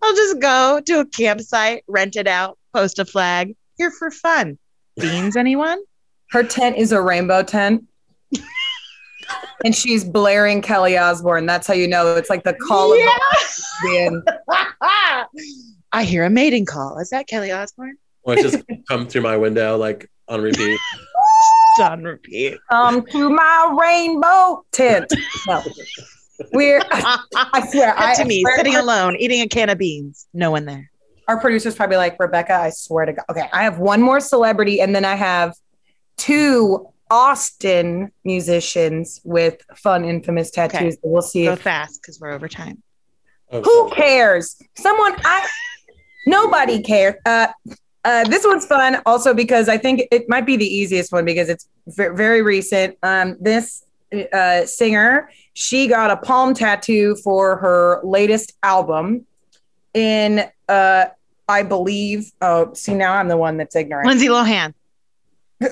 I'll just go to a campsite, rent it out, post a flag. Here for fun. Beans, anyone? her tent is a rainbow tent. <laughs> and she's blaring Kelly Osbourne. That's how you know it's like the call Yeah. of being <laughs> I hear a mating call. Is that Kelly Osbourne? or it's just come through my window like on repeat. <laughs> On repeat. come to my rainbow tent. No. We're <laughs> I swear, I, Cut to I me, swear sitting our, alone, eating a can of beans. No one there. our producer's probably like, Rebecca, I swear to God. Okay, I have one more celebrity, and then I have two Austin musicians with fun, infamous tattoos. Okay. We'll see Go if fast because we're over time. Oh, Who cares? Someone I nobody cares. Uh, uh, this one's fun also because I think it might be the easiest one because it's ve- very recent. Um, this uh, singer, she got a palm tattoo for her latest album in uh, I believe. Oh, see now I'm the one that's ignorant. Lindsay Lohan.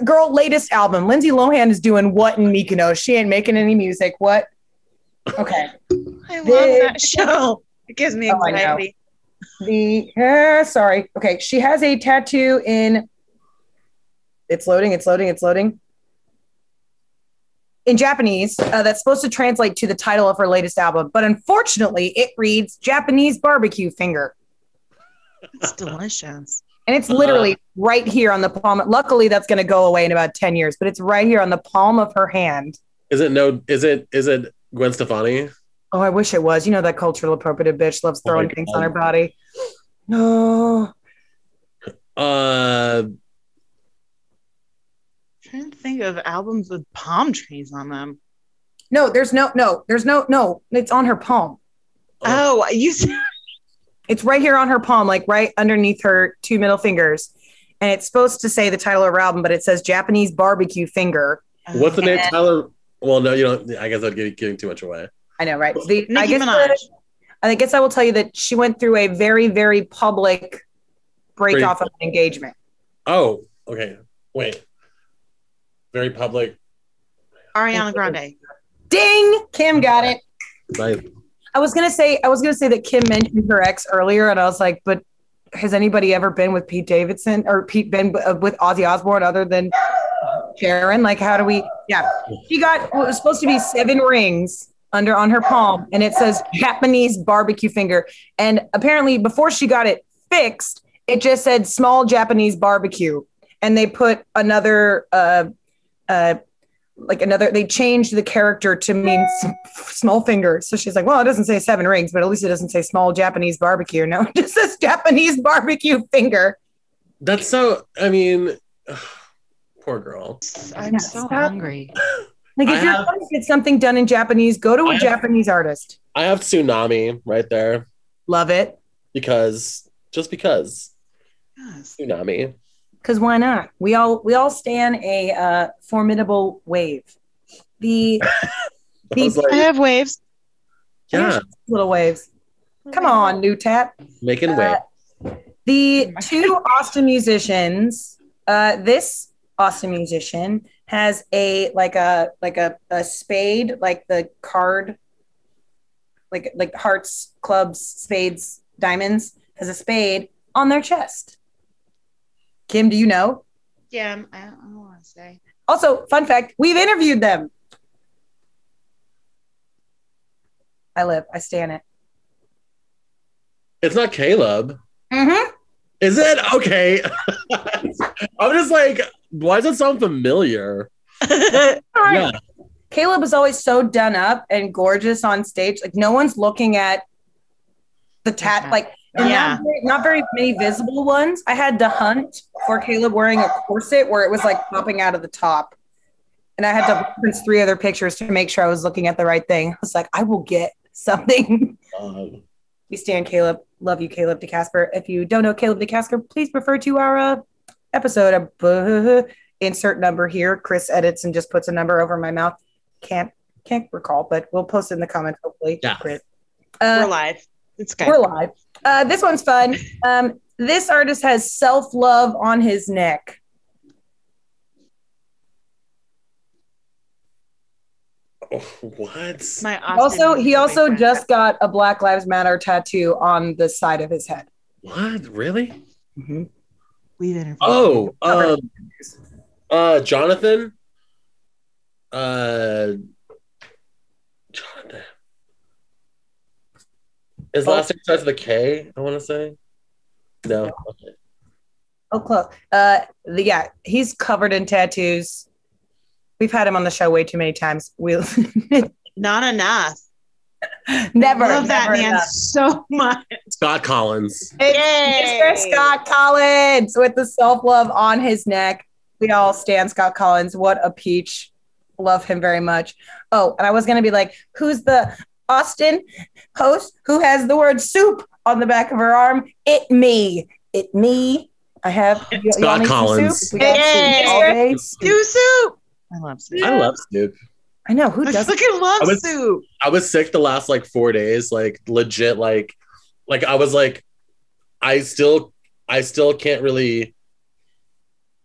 Girl, latest album. Lindsay Lohan is doing what in Mykonos? She ain't making any music. What? Okay. <laughs> I love Did- that show. It gives me Oh, anxiety. The uh, sorry okay she has a tattoo in it's loading it's loading it's loading in japanese uh, that's supposed to translate to the title of her latest album but unfortunately it reads japanese barbecue finger It's delicious. and it's literally right here on the palm luckily that's going to go away in about 10 years but it's right here on the palm of her hand Is it no? Is it is it Gwen Stefani? Oh i wish it was you know that cultural appropriative bitch loves Oh throwing things on her body No. Uh, trying to think of albums with palm trees on them. No, there's no no, there's no no, it's on her palm. Oh, you said It's right here on her palm, like right underneath her two middle fingers. And it's supposed to say the title of her album, but it says Japanese barbecue finger. what's the name? And- Tyler. Well, no, you don't. I guess I'm give giving too much away. I know, right? The, I guess Minaj. the- I guess I will tell you that she went through a very, very public break Break- off of an engagement. Oh, okay. Wait. Very public. Ariana Grande. Ding! Kim got it. Nice. I was gonna say I was gonna say that Kim mentioned her ex earlier, and I was like, but has anybody ever been with Pete Davidson or Pete been uh, with Ozzy Osbourne other than Sharon? Like, how do we? Yeah, she got what was supposed to be seven rings under on her palm, and it says Japanese barbecue finger. And apparently, before she got it fixed, it just said small Japanese barbecue, and they put another. Uh, uh, like another they changed the character to mean small fingers so she's like well it doesn't say seven rings but at least it doesn't say small japanese barbecue no <laughs> it just says japanese barbecue finger That's so. I mean, <sighs> poor girl. I'm so stop. hungry. <laughs> like I if you're have- going to get something done in japanese go to I a have- japanese artist. I have tsunami right there. Love it. Because just because. Yes. tsunami. because why not? We all we all stand a uh, formidable wave. The I <laughs> the I like, have waves. yeah, little waves. Come on new tap. Making Uh, way. The two Austin musicians, uh, this Austin musician has a like a like a, a spade, like the card, like like hearts, clubs, spades, diamonds, has a spade on their chest. Kim, do you know? Yeah, I'm- I don't, don't want to say. Also, fun fact: we've interviewed them. I live. I stand it. It's not Caleb. Mm-hmm. Is it okay? <laughs> I'm just like, why does it sound familiar? <laughs> All right. Yeah. Caleb is always so done up and gorgeous on stage. Like no one's looking at the tat. Okay. Like Yeah. not, very, not very many visible ones. I had to hunt for Caleb wearing a corset where it was like popping out of the top, and I had to reference three other pictures to make sure I was looking at the right thing. I was like, I will get something. Um, we stand Caleb. Love you, Caleb DeCasper. If you don't know Caleb DeCasper, please refer to our uh, episode. of insert number here. Chris edits and just puts a number over my mouth. Can't can't recall, but we'll post it in the comments hopefully. Yeah. Great. We're Uh, live. It's okay. we're live. Uh, this one's fun. <laughs> Um, this artist has self love on his neck. what? My Also, he also boyfriend. just got a Black Lives Matter tattoo on the side of his head. What? Really? We've interviewed. Oh, um, uh, Jonathan. Uh, Jonathan. His Oh. last name starts with a K. I want to say. No. Okay. Oh, close. Uh, the, yeah, he's covered in tattoos. We've had him on the show way too many times. We'll <laughs> Not enough. <laughs> never Love that never man enough. so much. Scott Collins. It's Yay! Mr. Scott Collins with the self love on his neck. We all stand Scott Collins. What a peach. Love him very much. Oh, and I was going to be like, who's the Austin host who has the word soup on the back of her arm? It me. It me. I have Scott Collins. soup? Yay! soup. Do soup. I love soup. I love Snoop. I know who doesn't. fucking love I was- soup. I was sick the last like four days, like legit, like, like I was like, I still, I still can't really.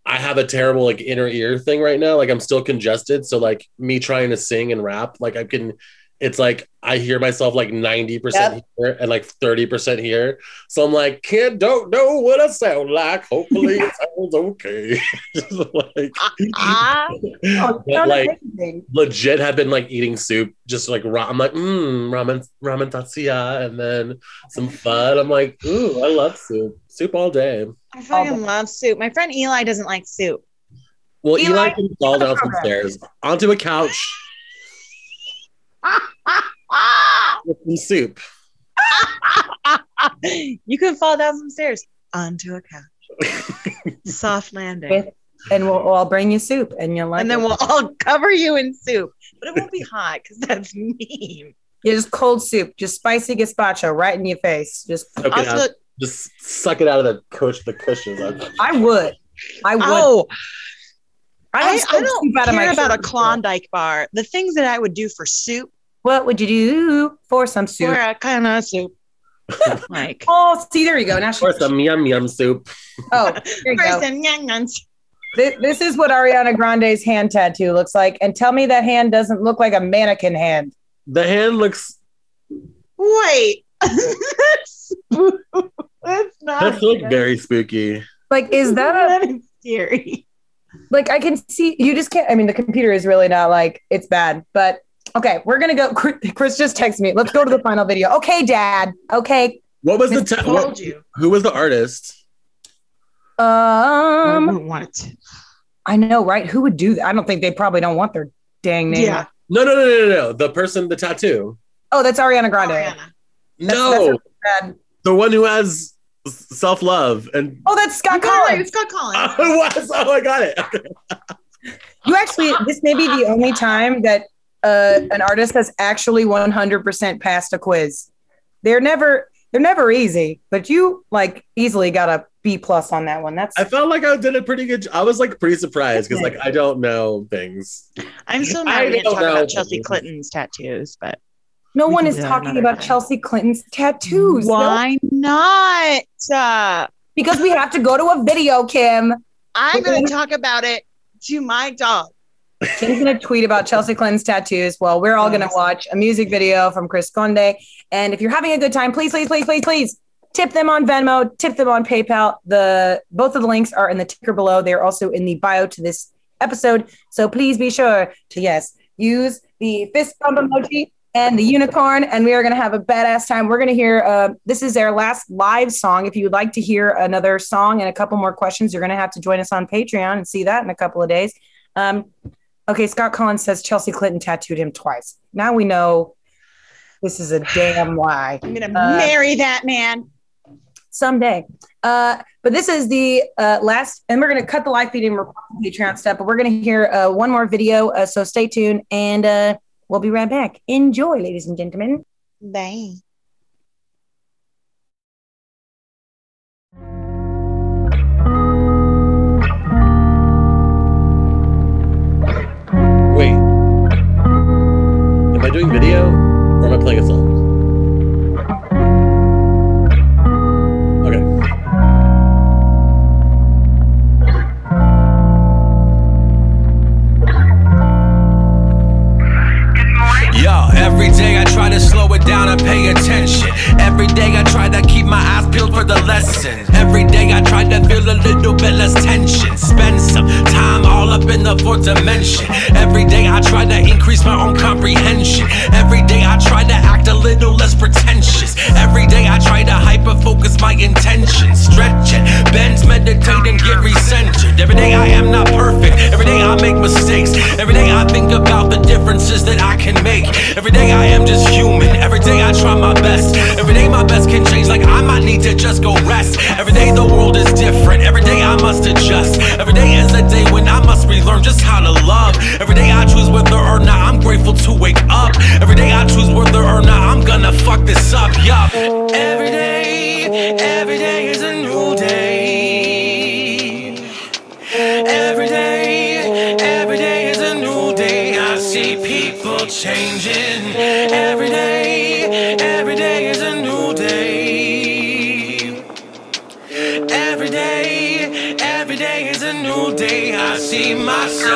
I have a terrible like inner ear thing right now. Like I'm still congested, so like me trying to sing and rap, like I can. It's like I hear myself like ninety percent here and like thirty percent here. So I'm like, kid, don't know what I sound like. Hopefully it <laughs> sounds okay. <laughs> like. Uh-uh. <laughs> Oh, but, like amazing. legit have been like eating soup, just like ra- I'm like, mmm, ramen, ramen Tatsu-ya, and then some fun. I'm like, ooh, I love soup, soup all day. I fucking love soup. My friend Eli doesn't like soup. Well, Eli, Eli, can fall down some program. stairs onto a couch with some soup. <laughs> you can fall down some stairs onto a couch. <laughs> Soft landing. With- and we'll, I'll bring you soup, and you'll like. and then it. we'll all <laughs> cover you in soup. But it won't be hot because that's mean. Yeah, just cold soup, just spicy gazpacho right in your face. Just Okay, Also, just suck it out of the coach the cushions. I would, I would. oh, I, I, I don't out care about a. Klondike bar. The things that I would do for soup, What would you do for some soup? for a kind of soup, <laughs> like Oh, see, there you go. Now she. or some yum yum soup. Oh, there you <laughs> go. person, yang, yang. This, this is what Ariana Grande's hand tattoo looks like. And tell me that hand doesn't look like a mannequin hand. The hand looks Wait, that's, <laughs> that's not. that's like very spooky. Like, is that a that is scary? Like I can see you just can't. I mean, the computer is really not like it's bad, but okay, we're gonna go. <laughs> Chris just texted me. Let's go to the final video. Okay, Dad. Okay. What was the Miss ta- Told what, you. who was the artist? Um, I wouldn't want it. I know, right? Who would do that? I don't think they probably don't want their dang name. Yeah. No, no, no, no, no, no. The person, the tattoo. Oh, that's Ariana Grande. Ariana. No, Bad. the one who has self love and. Oh, that's Scott You right. Collins. It's Scott Collins. <laughs> Oh, it was. Oh, I got it. You actually, this may be the only time that uh, an artist has actually 100% passed a quiz. They're never, they're never easy, but you like easily got a B plus on that one. That's I felt like I did a pretty good. I was like pretty surprised because like I don't know things. I'm so <laughs> I mad we didn't don't talk know. about Chelsea Clinton's tattoos, but no we one is talking about time. Chelsea Clinton's tattoos. No, why not? Uh, because we have to go to a video, Kim. I'm going to talk about it to my dog. Kim's gonna tweet about Chelsea Clinton's tattoos. Well, we're all gonna watch a music video from Chris Conde. And if you're having a good time, please, please, please, please, please tip them on Venmo, tip them on PayPal. The both of the links are in the ticker below. They're also in the bio to this episode. So please be sure to yes, use the fist bump emoji and the unicorn, and we are gonna have a badass time. We're gonna hear uh, this is their last live song. If you would like to hear another song and a couple more questions, you're gonna have to join us on Patreon and see that in a couple of days. Um, Okay, Scott Collins says Chelsea Clinton tattooed him twice. Now we know this is a damn lie. I'm going to Uh, marry that man. Someday. Uh, but this is the uh, last, and we're going to cut the live feed and record Patreon stuff, but we're going to hear uh, one more video. Uh, so stay tuned and uh, we'll be right back. Enjoy, ladies and gentlemen. Bye. Wait, am I doing video or am I playing a song? Yo, every day I try to slow it down and pay attention. Every day I try to keep my eyes peeled for the lesson. Every day I try to feel a little bit less tension. Spend some time all up in the fourth dimension. Every day I try to increase my own comprehension. Every day I try to act a little less pretentious. Every day I try to hyper focus my intentions. Stretch it, bends, meditate, and get recentered. Every day I am not perfect. Every day I make mistakes. Every day I think about the differences that I can make. Every day I am just human. Every day I try my best. Every day my best can change, like I might need to just go rest. Every day the world is different. Every day I must adjust. Every day is a day when I must relearn just how to love. Every day I choose whether or not I'm grateful to wake up. Every day I choose whether or not I'm gonna fuck this up. Yup. Every day, every day is a new day. Every day, every day is a new day. I see people changing. Every day,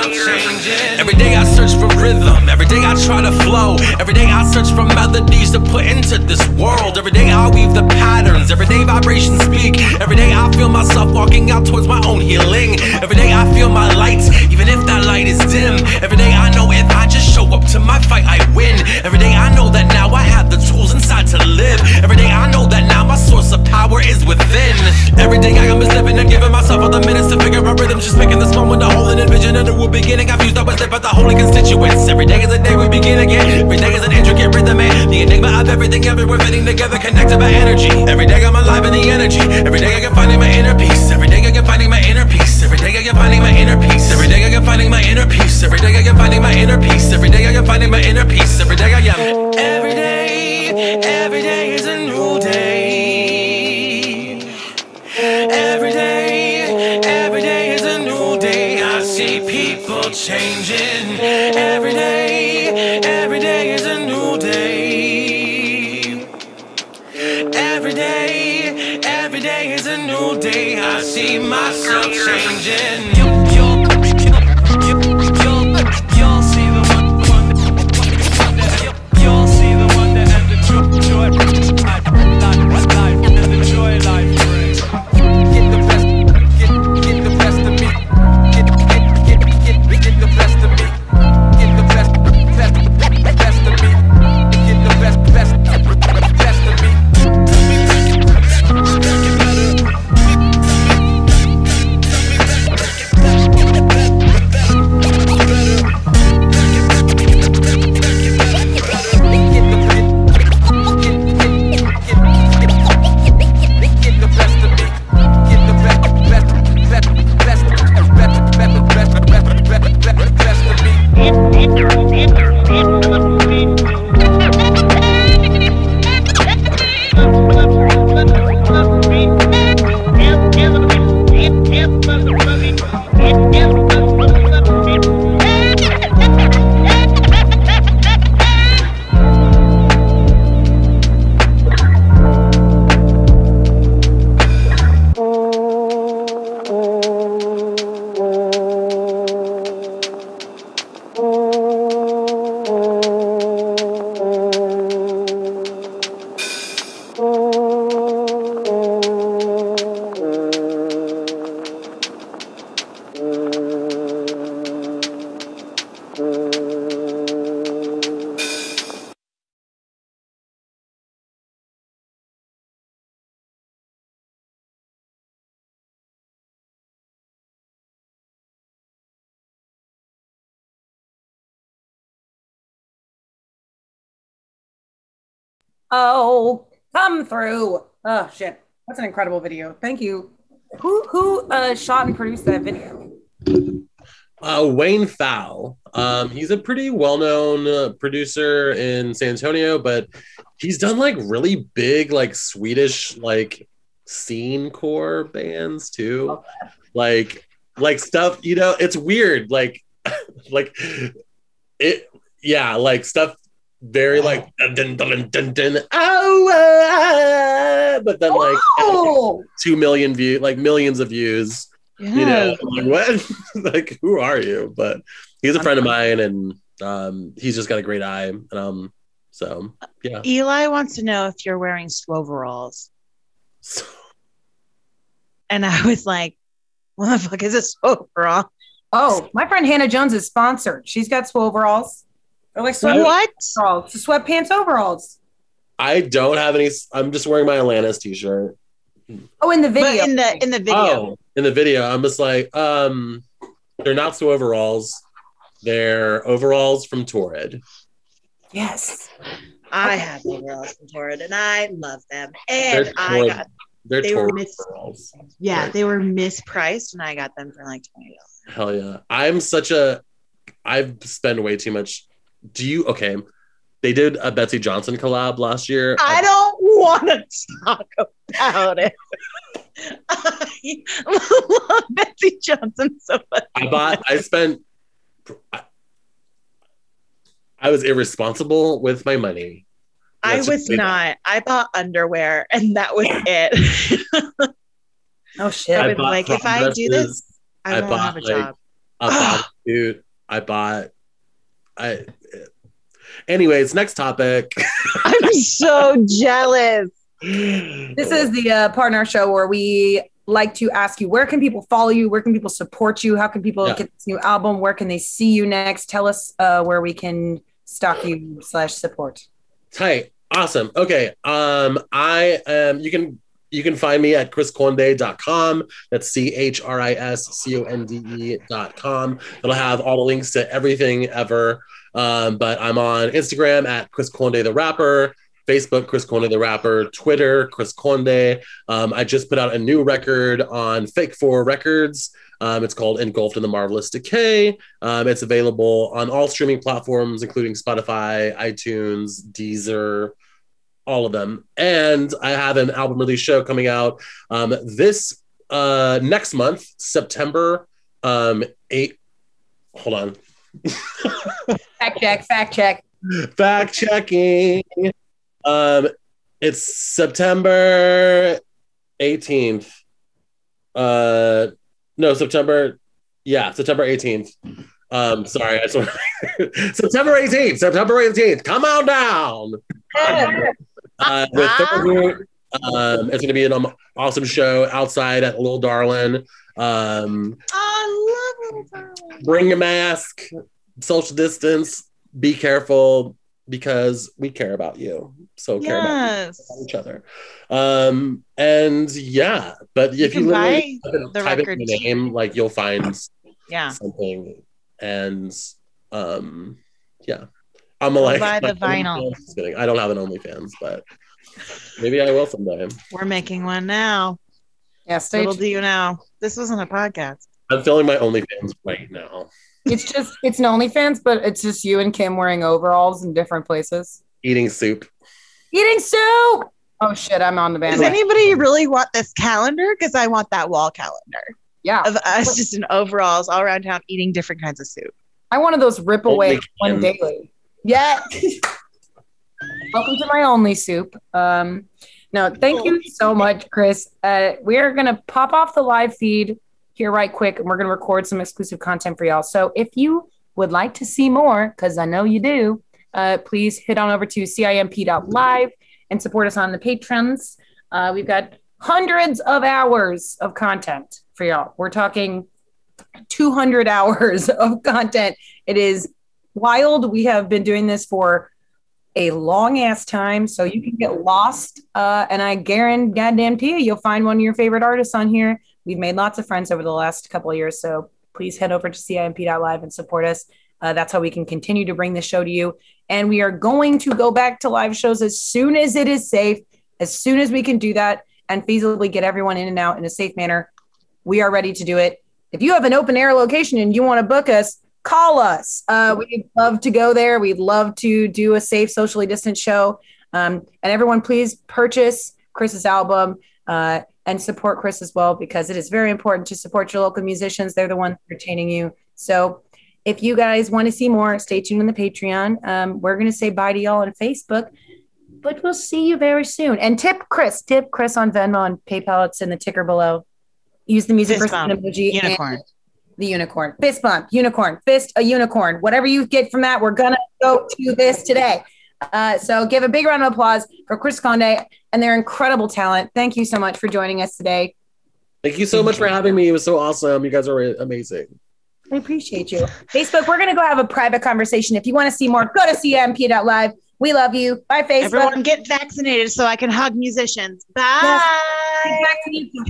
Every day I search for rhythm. Every day I try to flow. Every day I search for melodies to put into this world. Every day I weave the patterns. Every day vibrations speak. Every day I feel myself walking out towards my own healing. Every day I feel my lights, even if that light is dim. Every day I know if I just show up to my fight, I win. Every day I know that now I have the tools inside to live. Every day I know that now source of power is within. Every day I am living and giving myself all the minutes to figure out rhythms. Just making this moment a whole and envision a new beginning. I've used up a slip at the holy constituents. Every day is a day we begin again. Every day is an intricate rhythm man, the enigma of everything everywhere fitting together, connected by energy. Every day I'm alive in the energy. Every day I get finding my inner peace. Every day I get finding my inner peace. Every day I get finding my inner peace. Every day I get finding my inner peace. Every day I get finding my inner peace. Every day I get finding my inner peace. Every day I am. Every day, every day changing. Every day, Oh, come through. Oh shit. That's an incredible video. Thank you. Who who uh shot and produced that video? Uh, Wayne Fowl. Um, he's a pretty well-known uh, producer in San Antonio, but he's done like really big, like Swedish, like scene core bands too. Like, like stuff. You know, it's weird. Like, <laughs> like it. Yeah, like stuff. Very like dun dun dun dun dun. Oh, ah, but then like Oh, two million view, like millions of views Yeah. you know like what <laughs> like who are you but he's a friend of mine and um he's just got a great eye and um so yeah Eli wants to know if you're wearing swoveralls. So- And I was like, what the fuck is a swoverall? oh, my friend Hannah Jones is sponsored. She's got overalls. They're like sweat What? overalls, sweatpants overalls. i don't have any i'm just wearing my atlantis t-shirt Oh, in the But video. in the in the video. oh in the video i'm just like um they're not so overalls they're overalls from torrid yes. I have overalls from Torrid and I love them. they're And I got they're they were torrid mis- overalls yeah, Right. they were mispriced and I got them for like twenty dollars. hell yeah i'm such a i've spent way too much do you okay they did a Betsey Johnson collab last year I don't want to talk about it. <laughs> I love Betsey Johnson so much. I bought. I spent. I, I was irresponsible with my money. I Let's just was say that. not. I bought underwear and that was it. <laughs> Oh shit. I I was like, if prom I do this, I, I won't bought, have a like, job. A bodysuit. I bought. I. Anyways, next topic. <laughs> I'm so jealous. This is the uh, partner show where we like to ask you where can people follow you? Where can people support you? How can people Yeah. get this new album? Where can they see you next? Tell us uh, where we can stalk you slash support. Tight. Awesome. Okay. Um, I um you can you can find me at chrisconde.com. That's C H R I S C O N D E.com. It'll have all the links to everything ever. Um, but I'm on Instagram at Chris Conde the Rapper, Facebook, Chris Conde the Rapper, Twitter, Chris Conde. Um, I just put out a new record on Fake Four Records. Um, it's called Engulfed in the Marvelous Decay. Um, it's available on all streaming platforms, including Spotify, iTunes, Deezer, all of them. And I have an album release show coming out um, this uh, next month, September um, 8. Hold on. <laughs> Fact check, fact check. Fact checking. Um, it's September 18th. Uh, no, September. Yeah, September 18th. Um, sorry, I just <laughs> September 18th. September 18th. Come on down. Uh, with Third Root. Um, it's going to be an um, awesome show outside at Little Darlin. Um, I love Little Darlin. bring a mask, social distance, be careful because we care about you. So care about Yes. each other. Um, and yeah, but if you, can literally buy type in- the type in the name, like you'll find Yeah. something. And um, yeah, I'm a like buy the my vinyl. OnlyFans- just kidding. I don't have an OnlyFans, but maybe I will someday. We're making one now. Yeah, stay Little do you know. This wasn't a podcast. I'm filming my OnlyFans right now, It's just it's an OnlyFans, but it's just you and Kim wearing overalls in different places. eating soup. Eating soup. Oh shit, I'm on the band. Does anybody really want this calendar? Because I want that wall calendar yeah, of us just in overalls all around town eating different kinds of soup. I wanted those rip away one daily. Yeah. Welcome to my only soup. Um, no, thank you so much, Chris. Uh, we are gonna pop off the live feed here right quick, and we're gonna record some exclusive content for y'all. So if you would like to see more, because I know you do, uh, please head on over to cimp.live and support us on the patrons. Uh, we've got hundreds of hours of content for y'all. We're talking 200 hours <laughs> of content. It is wild. We have been doing this for a long ass time, so you can get lost. Uh, and I guarantee, goddamn to you, you'll find one of your favorite artists on here. We've made lots of friends over the last couple of years, so please head over to CIMP.live and support us. Uh, that's how we can continue to bring the show to you. And we are going to go back to live shows as soon as it is safe, as soon as we can do that and feasibly get everyone in and out in a safe manner. We are ready to do it. If you have an open air location and you want to book us, call us. Uh, we'd love to go there. We'd love to do a safe, socially distant show. Um, and everyone, please purchase Chris's album uh, and support Chris as well because it is very important to support your local musicians. They're the ones entertaining you. So if you guys want to see more, stay tuned on the Patreon. Um, we're going to say bye to y'all on Facebook, but we'll see you very soon. And tip Chris, tip Chris on Venmo and PayPal. It's in the ticker below. Use the music bump. emoji. and- Unicorn. The unicorn. Fist bump unicorn fist a unicorn. Whatever you get from that we're gonna go to this today. Uh, so give a big round of applause for chris conde and their incredible talent. Thank you so much for joining us today. Thank you so much for having me. It was so awesome. You guys are amazing. i appreciate you. Facebook we're gonna go have a private conversation. If you want to see more go to cimp.live we love you. Bye facebook. Everyone get vaccinated so I can hug musicians. Bye.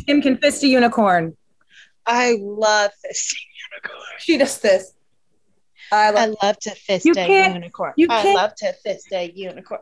Kim can fist a unicorn I love fisting <laughs> unicorn. she does this i I love love to fist You a unicorn. you I can't- love to fist a unicorn.